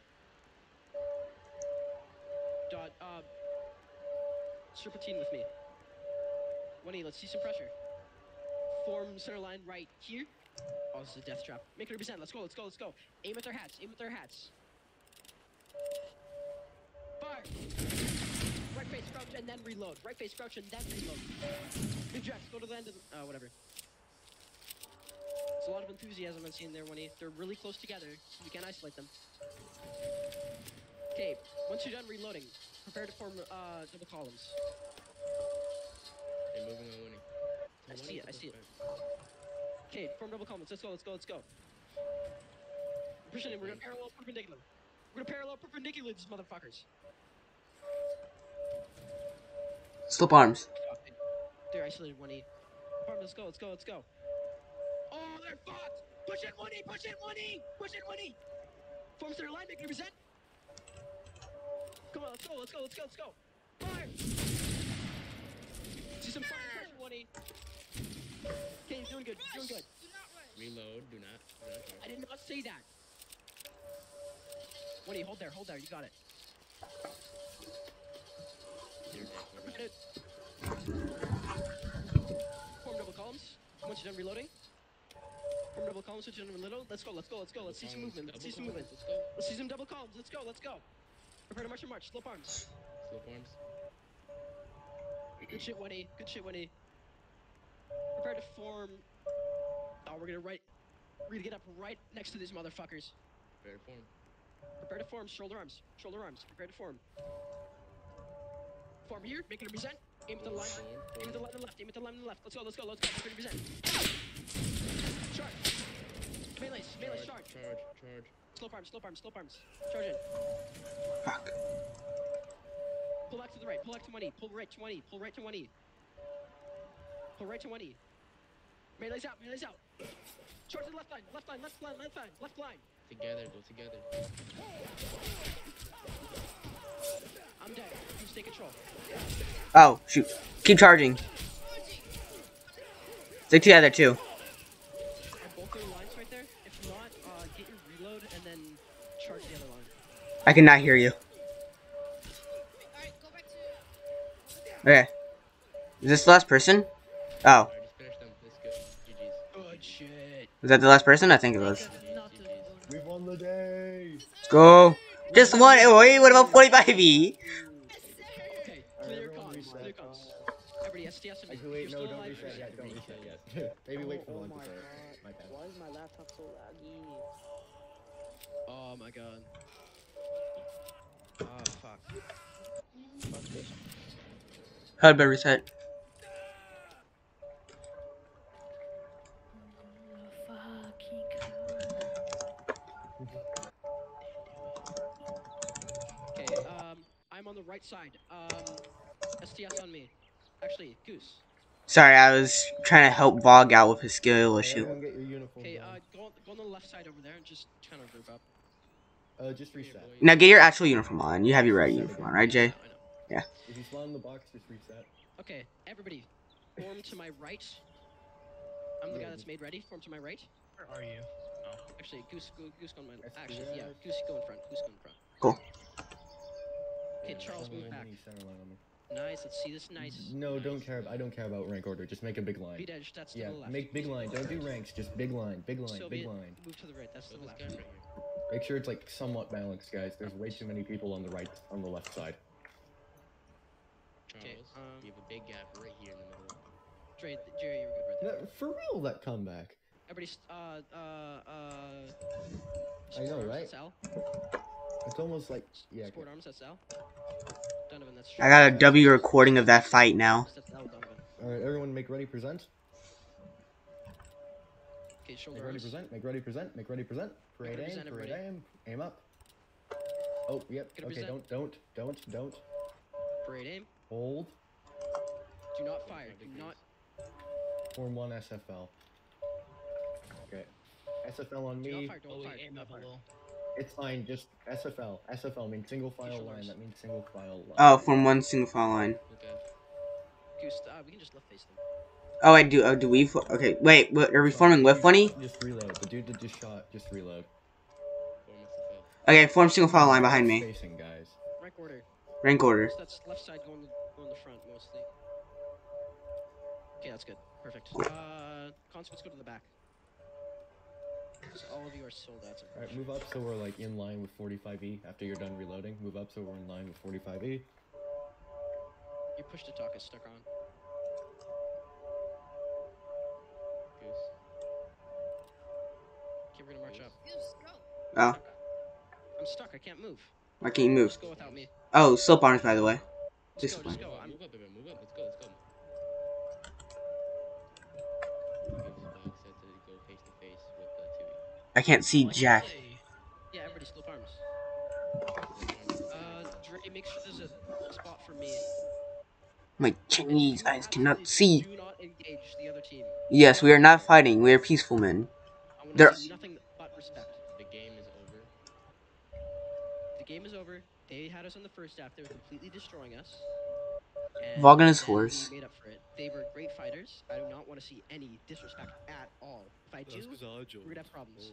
Speaker 2: Dot. Uh, serpentine with me. Winnie, let's see some pressure. Form center line right here. Oh, this is a death trap. Make it represent. Let's go, let's go, let's go. Aim at their hats, aim at their hats. Fire! Right face crouch and then reload. Right face crouch and then reload. Good Jax, go to the end of the, uh, whatever. It's a lot of enthusiasm I'm seeing there, Winnie. They're really close together, so we can't isolate them. Okay, once you're done reloading, prepare to form uh, double columns.
Speaker 9: They're moving on winning.
Speaker 2: I see it, I see it. Okay, form double columns. Let's go, let's go, let's go. We're pushing in, we're gonna parallel perpendicular. We're gonna parallel perpendicular these motherfuckers.
Speaker 1: Slip arms.
Speaker 2: They're isolated, one E. Farm, let's go, let's go, let's go. Oh, they're fucked! Push it, one E, push it, one E, push it, one E. Form center line, make it present. Come on, let's go, let's go, let's go, let's go. Fire! See some fire pressure, one E. Okay, you're doing good, you're doing good.
Speaker 9: Reload. Do not. Do not.
Speaker 2: I did not say that. One E, hold there, hold there, you got it. Form double columns. Once you're done reloading. Form double columns. Once you're done reloading. Let's go. Let's go. Let's go. Let's see some movement. Let's see some movement.
Speaker 9: Let's go.
Speaker 2: Let's see some double columns. Let's go. Let's go. Prepare to march and march. Slope arms.
Speaker 9: Slope arms.
Speaker 2: Good shit, Winnie. Good shit, Winnie. Prepare to form. Oh, we're gonna right. We're gonna get up right next to these motherfuckers.
Speaker 9: Fair form.
Speaker 2: Prepare to form. Shoulder arms. Shoulder arms. Prepare to form. Form here. Make it a present. Aim at the line. Aim at the line on the left. Aim at the line on the left. Let's go. Let's go. Let's go. Make it a present. Charge. Melee. Melee. Charge.
Speaker 9: Charge. Charge.
Speaker 2: Slope arms. Slope arms. Slope arms. Charge in.
Speaker 1: Fuck.
Speaker 2: Pull back to the right. Pull back to 1E. Pull right to 1E. Pull right to 1E. Pull right to 1E. Melee's out. Melee's out. Charge to the left line. Left line. Left line. Left line. Left line.
Speaker 9: Together. Go together.
Speaker 1: Oh, shoot. Keep charging. Stick together, too.
Speaker 2: Are both their lines right there? If not, get your reload and then charge the other line.
Speaker 1: I cannot hear you.
Speaker 3: Alright, go back to.
Speaker 1: Okay. Is this the last person? Oh.
Speaker 9: Alright, just finish them. Let's go. GG's.
Speaker 2: Good shit.
Speaker 1: Was that the last person? I think it was.
Speaker 7: We won the day.
Speaker 1: Let's go. Just one. Oh, wait, what about 45E?
Speaker 2: Okay, clear
Speaker 7: everyone
Speaker 2: comms. Clear comms. Everybody, STS and me.
Speaker 7: Actually, wait, no, don't reset yet. Don't reset yet. Maybe wait for
Speaker 4: oh
Speaker 7: one to
Speaker 4: my
Speaker 7: start.
Speaker 4: god.
Speaker 7: My bad.
Speaker 4: Why is my laptop so laggy?
Speaker 2: Oh my god. Oh fuck. Fuck this.
Speaker 1: How'd better reset?
Speaker 2: On the right side. Um, STS on me. Actually, Goose.
Speaker 1: Sorry, I was trying to help Vog out with his skill issue.
Speaker 7: everyone get your uniforms
Speaker 2: Okay, uh, go on, go on the left side over there and just kind of group up.
Speaker 7: Uh, just reset.
Speaker 1: Now get your actual uniform on. You have your right uniform on, right, Jay?
Speaker 2: I know, I.
Speaker 7: If you spawn in the box, just reset.
Speaker 2: Okay, everybody, form to my right. I'm the guy that's made ready. Form to my right.
Speaker 6: Where are you?
Speaker 2: Actually, Goose, go, Goose go on my.
Speaker 7: That's
Speaker 2: Actually, yeah. Goose go in front. Goose go in front.
Speaker 1: Cool.
Speaker 2: Okay, Charles, move back.
Speaker 7: mini center line on.
Speaker 2: Nice. Let's see this. Nice.
Speaker 7: No,
Speaker 2: nice.
Speaker 7: don't care. I don't care about rank order. Just make a big line.
Speaker 2: Beat edge. That's
Speaker 7: Yeah,
Speaker 2: to the left.
Speaker 7: make big line. Don't do ranks. Just big line. Big line.
Speaker 2: So
Speaker 7: Big line.
Speaker 2: Move to the right. That's
Speaker 9: So
Speaker 2: the left.
Speaker 9: guy right.
Speaker 7: Make sure it's like somewhat balanced, guys. There's way too many people on the right, on the left side.
Speaker 9: Charles,
Speaker 2: Okay, um,
Speaker 9: you have a big gap right here in the middle.
Speaker 2: Dre, Jerry, you were good right there.
Speaker 7: For real, that comeback.
Speaker 2: Everybody, uh, uh, uh.
Speaker 7: I know, right?
Speaker 2: That's Al.
Speaker 7: It's almost like yeah.
Speaker 2: Sport arms. That's Al. Donovan. That's.
Speaker 1: I got a W recording of that fight now.
Speaker 2: That's Al. Donovan.
Speaker 7: All right, everyone, make ready, present.
Speaker 2: Okay, shoulder
Speaker 7: Make ready,
Speaker 2: arms.
Speaker 7: present. Make ready, present. Make ready, present. Parade
Speaker 2: ready,
Speaker 7: aim. Parade aim. Aim up. Oh, yep. Okay,
Speaker 2: present.
Speaker 7: don't, don't, don't, don't.
Speaker 2: Parade aim.
Speaker 7: Hold.
Speaker 2: Do not fire. Do not.
Speaker 7: Form one SFL. Okay. SFL on
Speaker 2: Do not
Speaker 7: me.
Speaker 2: fire. Don't fire. do not fire.
Speaker 7: It's fine. Just SFL. SFL means single file line. That means single file line.
Speaker 1: Oh, from one single file line.
Speaker 9: Okay.
Speaker 2: Goose. Uh, we can just left face them.
Speaker 1: Oh, I do. Oh, do we? Okay, wait. What, are we forming with funny?
Speaker 7: Just reload. The dude that just shot. Just reload.
Speaker 1: Okay, form single file line behind me.
Speaker 7: Spacing, guys.
Speaker 2: Rank order.
Speaker 1: Rank order.
Speaker 2: So that's left side going the, going the front mostly. Okay, that's good. Perfect. Uh, concerts go to the back. So all of you are sold out.
Speaker 7: Alright, move up so we're like in line with 45E after you're done reloading. Move up so we're in line with E. 45E.
Speaker 2: Your push to talk is stuck on.
Speaker 9: Goose. Oh.
Speaker 2: Okay, we're gonna march up.
Speaker 3: Goose, go.
Speaker 1: Oh,
Speaker 2: I'm stuck. I can't move.
Speaker 1: why can't you move?
Speaker 2: Just go without me.
Speaker 1: Oh, slope arms, by the way.
Speaker 2: Just
Speaker 1: Just
Speaker 2: go. Just go. I'm,
Speaker 9: Move up, baby. Move up. Let's go. Let's go.
Speaker 1: I can't see Jack.
Speaker 2: yeah, everybody slope arms. Uh, Dre, make sure there's a spot for me.
Speaker 1: My Chinese eyes cannot see.
Speaker 2: Do not engage the other team.
Speaker 1: Yes, we are not fighting. We are peaceful men.
Speaker 2: I
Speaker 1: There-
Speaker 2: nothing but respect.
Speaker 9: The game is over.
Speaker 2: The game is over. They had us in the first half. They were completely destroying us. And
Speaker 1: Vogan is
Speaker 2: then
Speaker 1: horse.
Speaker 2: Made up for it. They were great fighters. I do not want to see any disrespect at all. If I do,
Speaker 11: That's because I
Speaker 2: we're gonna have problems.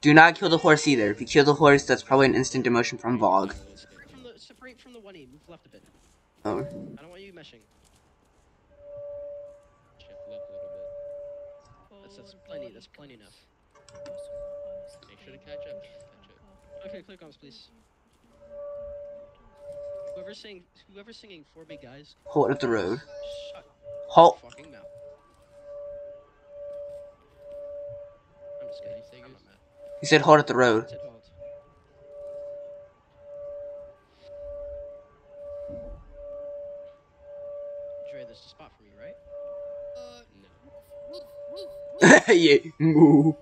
Speaker 1: Do not kill the horse either. If you kill the horse, that's probably an instant demotion from Vogue.
Speaker 2: Separate from the separate from the one E. Move left a bit.
Speaker 1: Oh.
Speaker 2: I don't want you meshing.
Speaker 9: Shift left a little bit.
Speaker 2: That's that's plenty. That's plenty enough.
Speaker 9: Make sure to catch up. Catch up.
Speaker 2: Okay, click comms, please. Whoever's saying, whoever's singing four big guys,
Speaker 1: Hold at the road.
Speaker 2: shut
Speaker 1: Halt.
Speaker 2: fucking mouth.
Speaker 1: He said hard at the road.
Speaker 2: I said hold. Dre, there's a spot for me, right?
Speaker 3: Uh,
Speaker 9: No.
Speaker 3: move, move, move.
Speaker 1: yeah. Moo.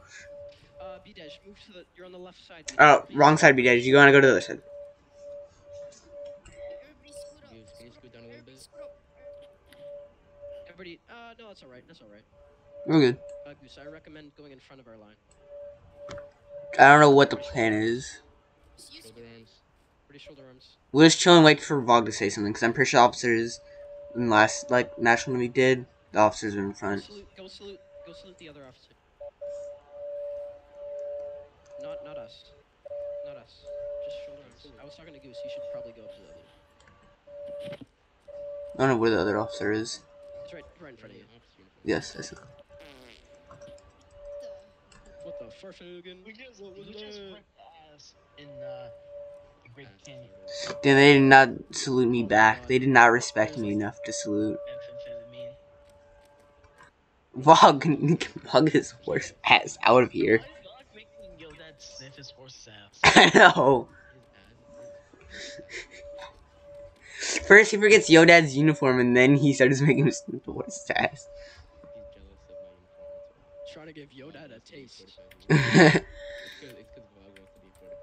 Speaker 2: Uh, B-Dash, move to the. You're on the left side.
Speaker 1: Oh, wrong side, B-Dash. You gotta go to the other side.
Speaker 3: Everybody scoot up.
Speaker 9: Goose, can you scoot down a little bit?
Speaker 2: Everybody. Uh, no, that's all right. That's all right.
Speaker 1: We're good.
Speaker 2: Uh, Goose, I recommend going in front of our line.
Speaker 1: I don't know what the plan is.
Speaker 3: Just use
Speaker 9: Shoulder arms.
Speaker 2: Pretty shoulder arms.
Speaker 1: We're just chilling, waiting for Vogue to say something, because I'm pretty sure officers in last, like, national we did, the officers were in
Speaker 2: Go
Speaker 1: front.
Speaker 2: salute. Go salute. Go salute the other officer. Not, not us. Not us. Just shoulder arms. I was talking to Goose. You should probably go up to the other.
Speaker 1: I don't know where the other officer is.
Speaker 2: It's right, right in front of you.
Speaker 1: Yes, I see.
Speaker 3: The
Speaker 2: farfugan?
Speaker 6: We just, we just ripped ass in uh, the Great Canyon.
Speaker 1: Then they did not salute me back. They did not respect me enough to salute.
Speaker 6: Amphetamine.
Speaker 1: Vogue, Vogue his horse ass out of here.
Speaker 6: Why is God making yo dad sniff his horse's ass?
Speaker 1: I know. First he forgets Yodad's uniform, and then he starts making him sniff the horse's ass.
Speaker 2: To give Yoda a taste.
Speaker 9: It's because it's because Vog wants to be 45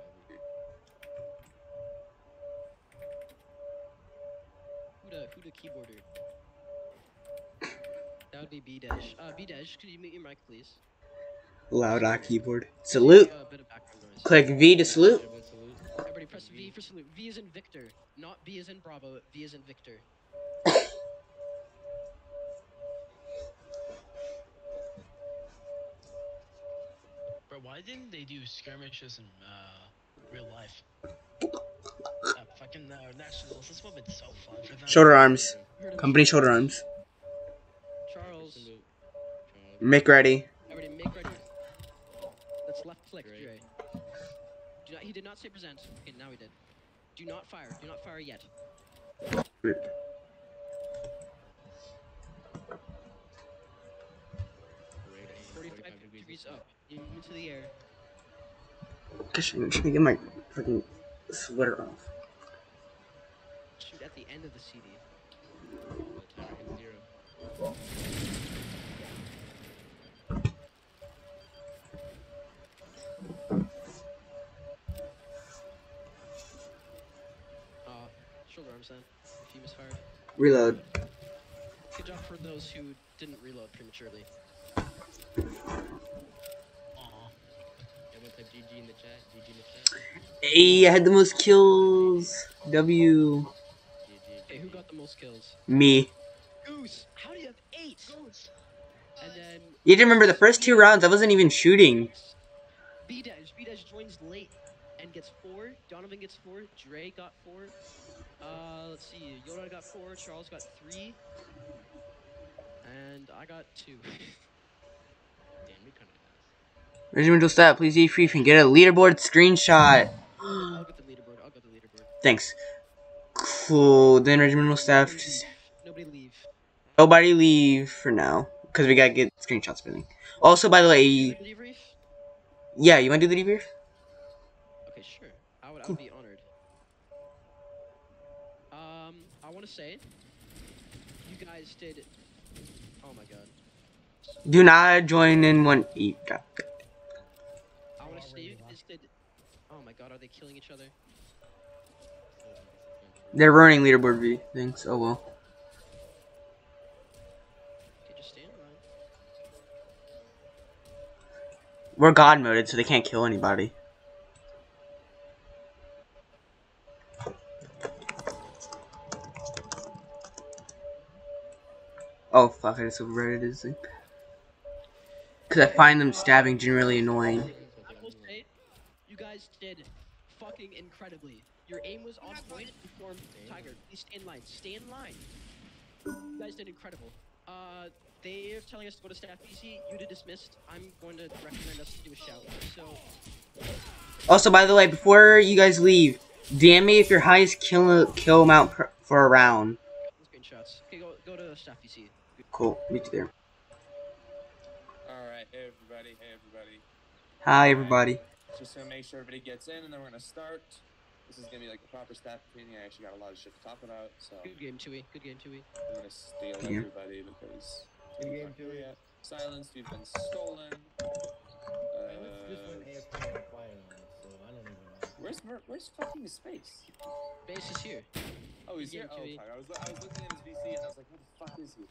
Speaker 2: Who the, keyboarder? That would be B-Dash. Uh, B-Dash, could you mute your mic, please?
Speaker 1: Loud on keyboard. Salute.
Speaker 2: Uh, a bit of background noise.
Speaker 1: Click V to salute.
Speaker 9: Salute.
Speaker 2: Everybody press V for salute. V is in Victor, not B is in Bravo. V is in Victor.
Speaker 6: Why didn't they do skirmishes in uh, real life? Uh, fucking uh, nationals. This would have been so fun for them.
Speaker 1: Shoulder arms. Company shoulder arms.
Speaker 2: Charles.
Speaker 1: Make ready.
Speaker 2: Everybody make ready. That's left click, Dre. Do not, he did not say present. Okay, now he did. Do not fire. Do not fire yet.
Speaker 9: Great
Speaker 2: 45 degrees up. Into the air.
Speaker 1: Gosh, I'm trying to get my fucking sweater off.
Speaker 2: Shoot at the end of the CD.
Speaker 9: Zero.
Speaker 2: Uh, shoulder arms then. If you misfired.
Speaker 1: Reload.
Speaker 2: Good job for those who didn't reload prematurely.
Speaker 9: GG in the chat. GG in the chat.
Speaker 1: Hey, I had the most kills. W.
Speaker 2: Okay, who got the most kills?
Speaker 1: Me.
Speaker 2: Goose! How do you have eight? Goose! And then
Speaker 1: You have to remember the first two rounds, I wasn't even shooting.
Speaker 2: B-Dash. B-Dash joins late and gets four. Donovan gets four. Dre got four. Uh, let's see. Yoda got four. Charles got three. And I got two.
Speaker 9: Damn, we kind of
Speaker 1: Regimental staff, please free and get a leaderboard screenshot.
Speaker 2: I'll get the leaderboard. I'll get the leaderboard.
Speaker 1: Thanks. Cool. Then regimental staff, just
Speaker 2: Nobody leave.
Speaker 1: nobody leave for now because we gotta get screenshots them. Also, by the way,
Speaker 2: Debrief?
Speaker 1: yeah, you wanna do the debrief?
Speaker 2: Okay, sure. I would, I would be honored. Um, I want to say, you guys did. Oh my god.
Speaker 1: Do not join in one. e-
Speaker 2: my god, are they killing each other?
Speaker 1: They're running leaderboard v things. Oh well.
Speaker 2: Okay, just stay in line.
Speaker 1: We're god moded, so they can't kill anybody. Oh fuck! I just overrated his thing. Cause I find them stabbing generally annoying.
Speaker 2: I will say, you guys did fucking incredibly. Your aim was on point. You formed Tiger. Please stay in line. Stay in line. You guys did incredible. Uh, they're telling us to go to staff PC. You did dismissed. I'm going to recommend us to do a shout. So,
Speaker 1: Also, by the way, before you guys leave, DM me if your highest kill kill amount per, for a round.
Speaker 2: screenshots. Okay, go go to staff PC.
Speaker 1: Cool. Meet you there.
Speaker 12: Alright, hey everybody, hey everybody.
Speaker 1: Hi, everybody.
Speaker 12: Just gonna make sure everybody gets in and then we're gonna start. This is gonna be like the proper staff meeting. I actually got a lot of shit to talk about, so
Speaker 2: Good game, Chewy. Good game, Chewy.
Speaker 12: I'm gonna steal
Speaker 1: Yeah.
Speaker 12: everybody because
Speaker 7: Good game, Chewy.
Speaker 12: Yeah. Silenced, you've been stolen.
Speaker 7: Just
Speaker 12: Uh,
Speaker 7: went AFK on fire on us, so I don't even know.
Speaker 12: where's Mer- where's fucking space?
Speaker 2: Base is here.
Speaker 12: Oh, he's
Speaker 2: Good
Speaker 12: here.
Speaker 2: game,
Speaker 12: Oh, fuck. I was I was looking at his VC and I was like, where the fuck is he?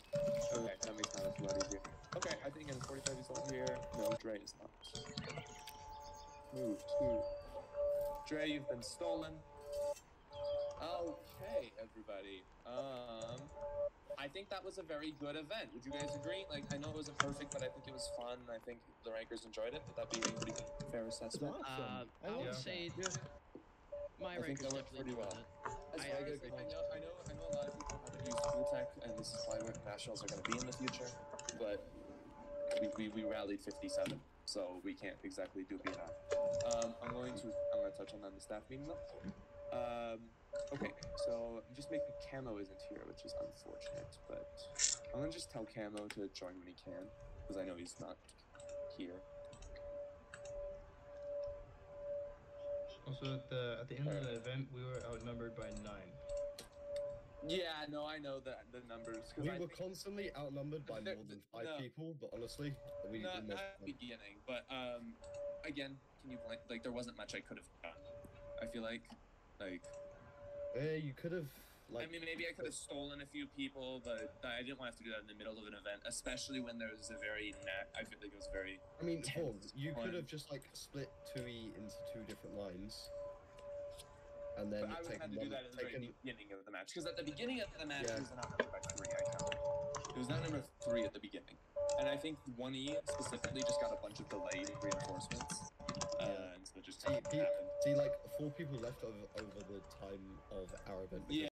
Speaker 12: Okay, that makes my a lot easier. Okay, I think in 45 is all here. No, Dre is not. Move to. Dre, you've been stolen. Okay, everybody. Um, I think that was a very good event. Would you guys agree? Like, I know it wasn't perfect, but I think it was fun. I think the rankers enjoyed it. Would that be a pretty fair assessment?
Speaker 2: Uh, I would say my
Speaker 12: I think
Speaker 2: rank
Speaker 12: went
Speaker 2: definitely
Speaker 12: pretty well. As
Speaker 2: I-
Speaker 12: far
Speaker 2: I
Speaker 12: as. I know, I know, I know a lot of people haven't used Blue Tech, and this is why what nationals are going to be in the future. But we, we, we rallied 57, so we can't exactly do that. Um, I'm going to I'm going to touch on that in the staff meeting though. Um, okay, so I'm just making Camo isn't here, which is unfortunate, but I'm gonna just tell Camo to join when he can, because I know he's not here.
Speaker 13: Also, at the at the end of the event, we were outnumbered by nine.
Speaker 12: Yeah, no, I know that the numbers.
Speaker 7: We
Speaker 12: I
Speaker 7: were constantly outnumbered by more than five
Speaker 12: no.
Speaker 7: people, but honestly, we
Speaker 12: not,
Speaker 7: almost
Speaker 12: not at the beginning, but um, again, can you like like there wasn't much I could have done. I feel like, like
Speaker 7: Uh, you could have Like,
Speaker 12: I mean maybe I could have stolen a few people, but I didn't want to have to do that in the middle of an event, especially when there was a very I feel like it was very.
Speaker 7: I mean, Tom, you could have just like split Tui into two different lines, and then
Speaker 12: But I would have had to do that at the very beginning of the match, because at the beginning of the match
Speaker 7: Yeah.
Speaker 12: it was by three. I counted. It was not number three at the beginning, and I think one E specifically just got a bunch of delayed reinforcements, uh, and so just
Speaker 7: see,
Speaker 12: kind of
Speaker 7: pe-
Speaker 12: happened.
Speaker 7: see, like four people left over over the time of our event.
Speaker 12: Yeah.